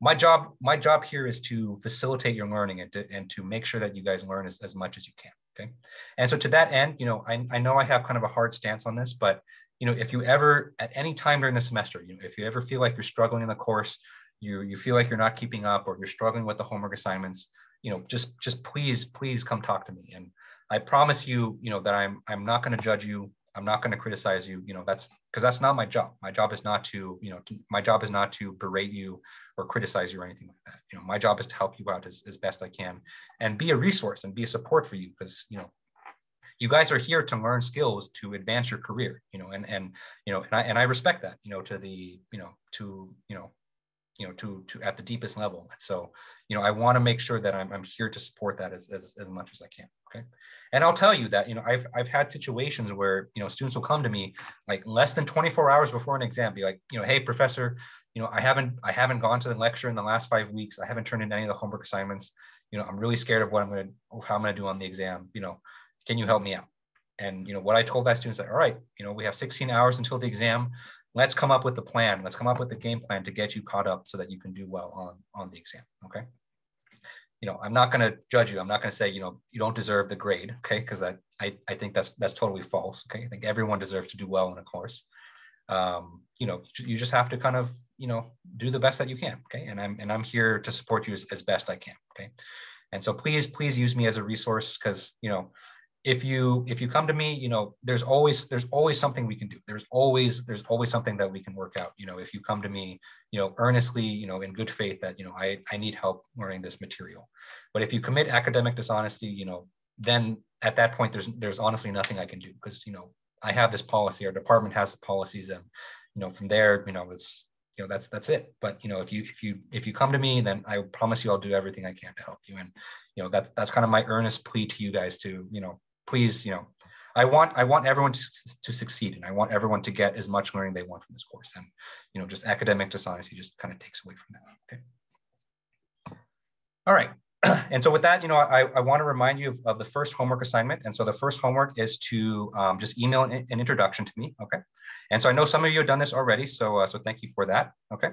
My job my job here is to facilitate your learning and to and to make sure that you guys learn as, as much as you can okay? And so to that end you know I, I know i have kind of a hard stance on this but you know, if you ever at any time during the semester, you know, if you ever feel like you're struggling in the course, you you feel like you're not keeping up or you're struggling with the homework assignments, you know, just just please please come talk to me. And I promise you, you know, that I'm I'm not going to judge you. I'm not going to criticize you. You know, that's because that's not my job. My job is not to, you know, to, my job is not to berate you or criticize you or anything like that. You know, my job is to help you out as, as best I can and be a resource and be a support for you because, you know, you guys are here to learn skills to advance your career you know and and you know and i and i respect that you know to the you know to you know you know to to at the deepest level so you know i want to make sure that i'm, I'm here to support that as, as as much as i can okay and i'll tell you that you know i've i've had situations where you know students will come to me like less than 24 hours before an exam be like you know hey professor you know i haven't i haven't gone to the lecture in the last five weeks i haven't turned in any of the homework assignments you know i'm really scared of what i'm going to how i'm going to do on the exam you know can you help me out? And you know what I told that student is like, all right, you know, we have 16 hours until the exam. Let's come up with the plan. Let's come up with the game plan to get you caught up so that you can do well on on the exam. Okay. You know, I'm not going to judge you. I'm not going to say, you know, you don't deserve the grade. Okay, because I, I I think that's that's totally false. Okay, I think everyone deserves to do well in a course. Um, you know, you just have to kind of you know do the best that you can. Okay, and I'm and I'm here to support you as, as best I can. Okay, and so please please use me as a resource because you know if you if you come to me you know there's always there's always something we can do there's always there's always something that we can work out you know if you come to me you know earnestly you know in good faith that you know i i need help learning this material but if you commit academic dishonesty you know then at that point there's there's honestly nothing i can do because you know i have this policy our department has the policies and you know from there you know it's you know that's that's it but you know if you if you if you come to me then i promise you i'll do everything i can to help you and you know that's that's kind of my earnest plea to you guys to you know please, you know, I want I want everyone to, to succeed and I want everyone to get as much learning they want from this course. And you know, just academic dishonesty just kind of takes away from that. Okay. All right. and so with that, you know, I, I want to remind you of, of, the first homework assignment. And so the first homework is to um, just email an, an, introduction to me, okay? And so I know some of you have done this already, so uh, so thank you for that, okay?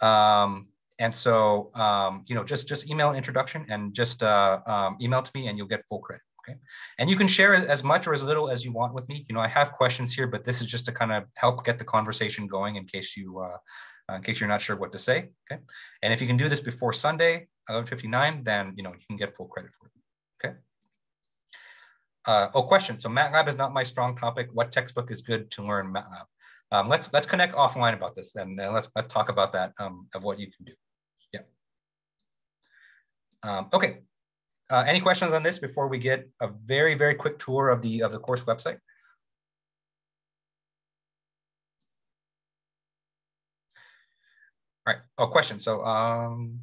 Um, and so, um, you know, just just email an introduction and just uh, um, email to me and you'll get full credit, okay? And you can share as much or as little as you want with me. You know, I have questions here, but this is just to kind of help get the conversation going in case you, uh, in case you're not sure what to say, okay? And if you can do this before Sunday, 1159, then you know you can get full credit for it. Okay. Uh, oh, question. So MATLAB is not my strong topic. What textbook is good to learn MATLAB? Um, let's let's connect offline about this, and uh, let's let's talk about that um, of what you can do. Yeah. Um, okay. Uh, any questions on this before we get a very very quick tour of the of the course website? All right. Oh, question. So um,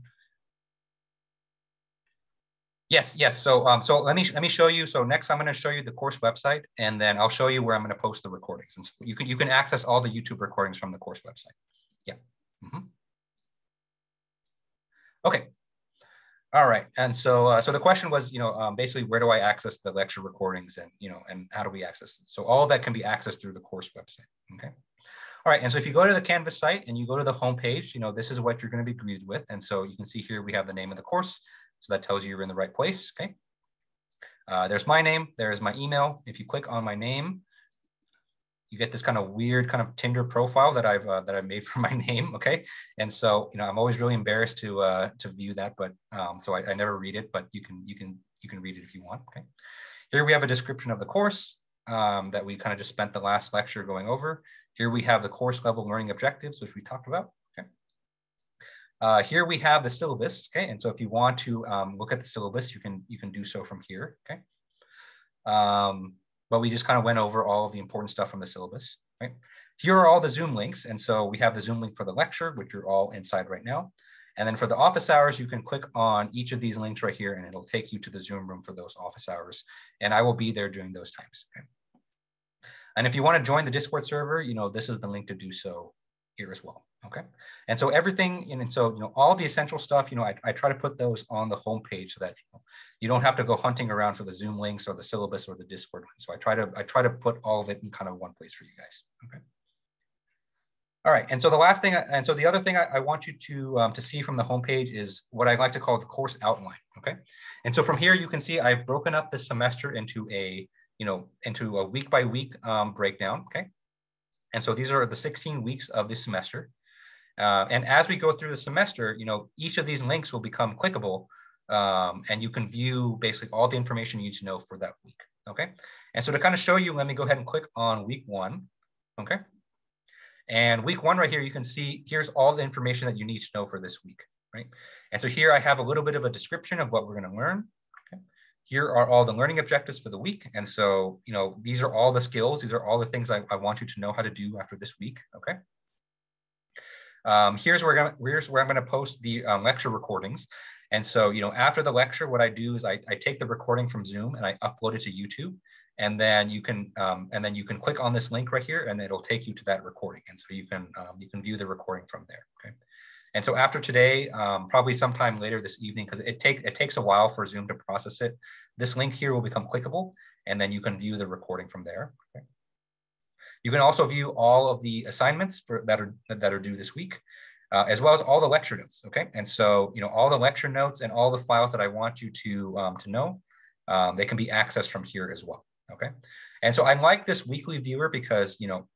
Yes, yes. So, um, so let me let me show you. So next, I'm going to show you the course website, and then I'll show you where I'm going to post the recordings. And so you can you can access all the YouTube recordings from the course website. Yeah. Mm -hmm. Okay. All right. And so, uh, so the question was, you know, um, basically, where do I access the lecture recordings, and you know, and how do we access them? So all of that can be accessed through the course website. Okay. All right, and so if you go to the Canvas site and you go to the home page, you know, this is what you're going to be greeted with. And so you can see here we have the name of the course, so that tells you you're in the right place, okay? Uh, there's my name, there's my email. If you click on my name, you get this kind of weird kind of Tinder profile that I've uh, that I've made for my name, okay? And so, you know, I'm always really embarrassed to uh, to view that, but um, so I, I never read it, but you can you can you can read it if you want, okay? Here we have a description of the course um, that we kind of just spent the last lecture going over. Here we have the course level learning objectives, which we talked about. Okay. Uh, here we have the syllabus, okay? And so if you want to um, look at the syllabus, you can you can do so from here, okay? Um, but we just kind of went over all of the important stuff from the syllabus, right? Here are all the Zoom links. And so we have the Zoom link for the lecture, which you're all inside right now. And then for the office hours, you can click on each of these links right here and it'll take you to the Zoom room for those office hours. And I will be there during those times, okay? And if you want to join the Discord server, you know, this is the link to do so here as well. Okay. And so everything, and so, you know, all the essential stuff, you know, I, I try to put those on the home page so that you, know, you don't have to go hunting around for the Zoom links or the syllabus or the Discord. So I try to, I try to put all of it in kind of one place for you guys. Okay. All right. And so the last thing, and so the other thing I, I want you to, um, to see from the homepage is what I like to call the course outline. Okay. And so from here, you can see I've broken up this semester into a, you know, into a week by week um, breakdown. Okay. And so these are the 16 weeks of the semester. Uh, and as we go through the semester, you know, each of these links will become clickable um, and you can view basically all the information you need to know for that week, okay? And so to kind of show you, let me go ahead and click on week one, okay? And week one right here, you can see here's all the information that you need to know for this week, right? And so here I have a little bit of a description of what we're gonna learn. Here are all the learning objectives for the week. And so, you know, these are all the skills, these are all the things I, I want you to know how to do after this week, okay? Um, here's where, gonna, here's where I'm going to post the um, lecture recordings. And so, you know, after the lecture, what I do is I, I take the recording from Zoom and I upload it to YouTube. And then you can um, and then you can click on this link right here, and it'll take you to that recording. And so you can um, you can view the recording from there. Okay. And so after today, um, probably sometime later this evening, because it takes it takes a while for Zoom to process it. This link here will become clickable, and then you can view the recording from there. Okay. You can also view all of the assignments for, that are that are due this week, uh, as well as all the lecture notes. Okay, and so you know all the lecture notes and all the files that I want you to um, to know, um, they can be accessed from here as well. Okay, and so I like this weekly viewer because you know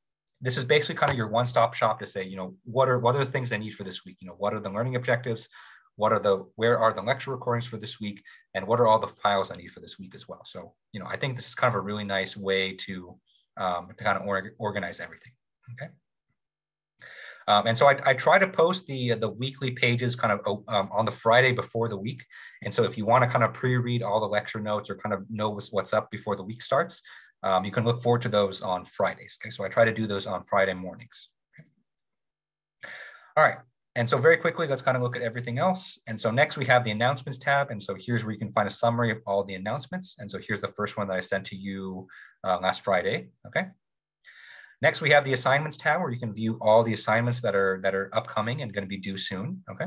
this is basically kind of your one-stop shop to say you know what are what are the things I need for this week. You know what are the learning objectives, what are the where are the lecture recordings for this week, and what are all the files I need for this week as well. So you know I think this is kind of a really nice way to um, to kind of or organize everything. Okay. Um, and so I, I, try to post the the weekly pages kind of um, on the Friday before the week. And so if you want to kind of pre-read all the lecture notes or kind of know what's up before the week starts, um, you can look forward to those on Fridays. Okay, so I try to do those on Friday mornings. Okay. All right. And so very quickly, let's kind of look at everything else. And so next we have the announcements tab. And so here's where you can find a summary of all the announcements. And so here's the first one that I sent to you uh, last Friday, okay? Next, we have the assignments tab where you can view all the assignments that are, that are upcoming and gonna be due soon, okay?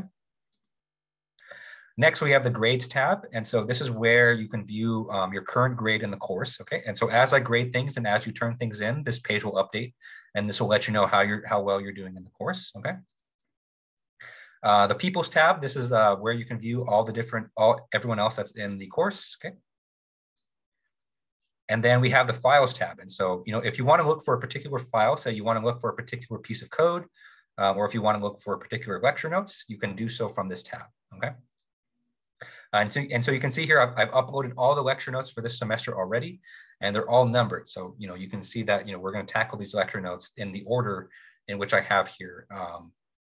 Next, we have the grades tab. And so this is where you can view um, your current grade in the course. Okay. And so as I grade things and as you turn things in, this page will update and this will let you know how you're how well you're doing in the course. Okay. Uh, the people's tab, this is uh, where you can view all the different, all everyone else that's in the course. Okay. And then we have the files tab. And so, you know, if you want to look for a particular file, say you want to look for a particular piece of code, um, or if you want to look for particular lecture notes, you can do so from this tab. Okay. Uh, and, so, and so you can see here, I've, I've, uploaded all the lecture notes for this semester already, and they're all numbered. So, you know, you can see that, you know, we're going to tackle these lecture notes in the order in which I have here, um,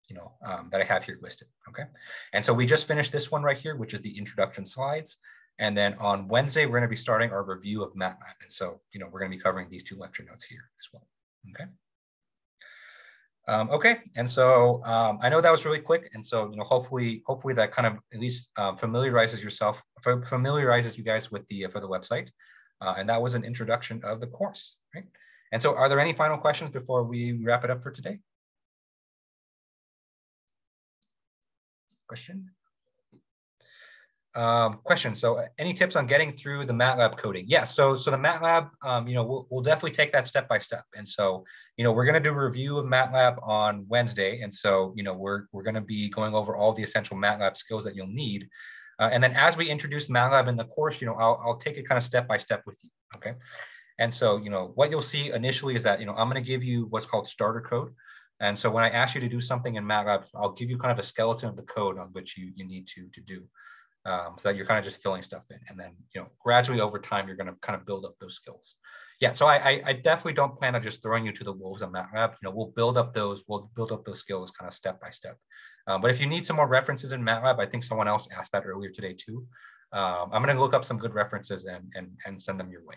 you know, um, that I have here listed. Okay. And so we just finished this one right here, which is the introduction slides. And then on Wednesday, we're going to be starting our review of MATLAB. And so, you know, we're going to be covering these two lecture notes here as well. Okay. Um, okay, and so um, I know that was really quick, and so you know, hopefully, hopefully that kind of at least uh, familiarizes yourself, familiarizes you guys with the uh, for the website, uh, and that was an introduction of the course, right? And so, are there any final questions before we wrap it up for today? Question? Um, question. So any tips on getting through the MATLAB coding? Yes. Yeah, so, so the MATLAB, um, you know, we'll, we'll definitely take that step by step. And so, you know, we're going to do a review of MATLAB on Wednesday. And so, you know, we're, we're going to be going over all the essential MATLAB skills that you'll need. Uh, and then as we introduce MATLAB in the course, you know, I'll, I'll take it kind of step by step with you. Okay. And so, you know, what you'll see initially is that, you know, I'm going to give you what's called starter code. And so when I ask you to do something in MATLAB, I'll give you kind of a skeleton of the code on which you, you need to, to do um, so that you're kind of just filling stuff in. And then, you know, gradually over time, you're going to kind of build up those skills. Yeah, so I, I, definitely don't plan on just throwing you to the wolves on MATLAB. You know, we'll build up those, we'll build up those skills kind of step by step. Um, but if you need some more references in MATLAB, I think someone else asked that earlier today too. Um, I'm going to look up some good references and, and, and send them your way.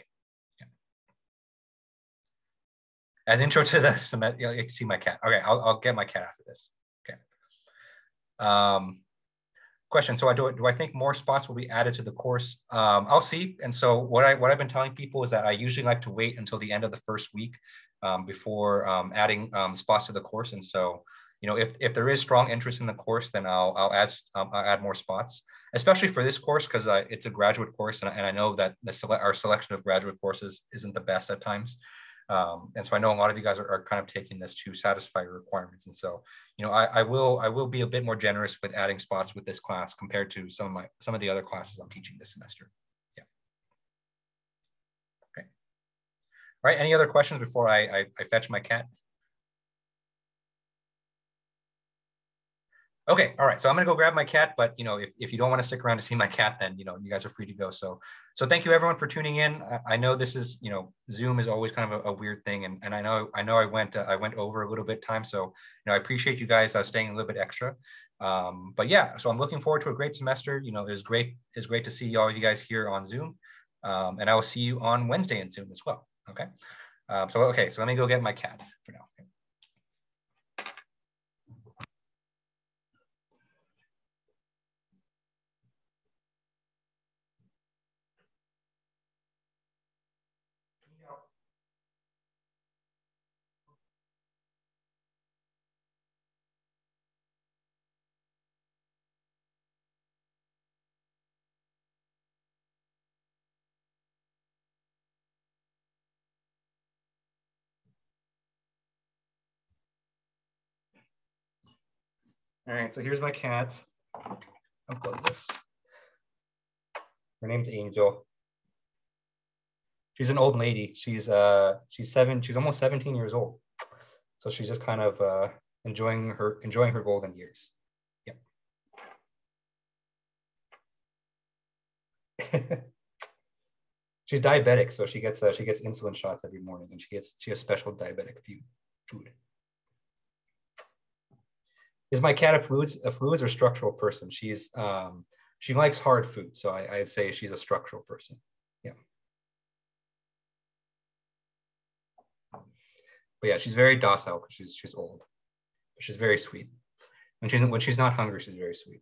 Yeah. As intro to the semester, you can see my cat. Okay, I'll, I'll get my cat after this. Okay. Um, question. So I do, do I think more spots will be added to the course? Um, I'll see. And so what I what I've been telling people is that I usually like to wait until the end of the first week um, before um, adding um, spots to the course. And so you know if, if there is strong interest in the course, then I'll I'll add um, I'll add more spots, especially for this course because it's a graduate course, and, and I know that the sele- our selection of graduate courses isn't the best at times. Um, and so I know a lot of you guys are, are, kind of taking this to satisfy your requirements. And so, you know, I, I, will I will be a bit more generous with adding spots with this class compared to some of my some of the other classes I'm teaching this semester. Yeah. Okay. All right. Any other questions before I, I, I fetch my cat? Okay, all right. So I'm gonna go grab my cat, but you know, if, if you don't want to stick around to see my cat, then you know, you guys are free to go. So so thank you everyone for tuning in. I, know this is you know, Zoom is always kind of a, a weird thing, and, and I know I know I went uh, I went over a little bit time, so you know, I appreciate you guys uh, staying a little bit extra. Um, but yeah, so I'm looking forward to a great semester. You know, it's great it's great to see all of you guys here on Zoom, um, and I will see you on Wednesday in Zoom as well. Okay. Um, so okay, so let me go get my cat for now. All right, so here's my cat. Unplug this. Her name's Angel. She's an old lady. She's uh she's seven, she's almost 17 years old. So she's just kind of uh enjoying her enjoying her golden years. Yep. she's diabetic, so she gets uh, she gets insulin shots every morning, and she gets she has special diabetic food. Is my cat a fluids a fluids or structural person? She's um, she likes hard food, so I, I'd say she's a structural person. Yeah. But yeah, she's very docile because she's she's old. She's very sweet. When she's when she's not hungry, she's very sweet.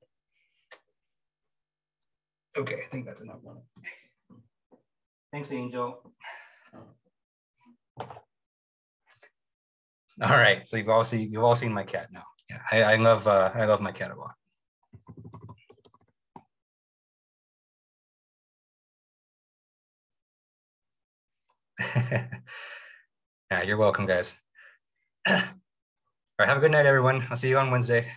Okay, I think that's enough one. Thanks, Angel. All right, so you've all seen you've all seen my cat now yeah, I, I love uh, I love my catalog. yeah, you're welcome, guys. All right, have a good night, everyone. I'll see you on Wednesday.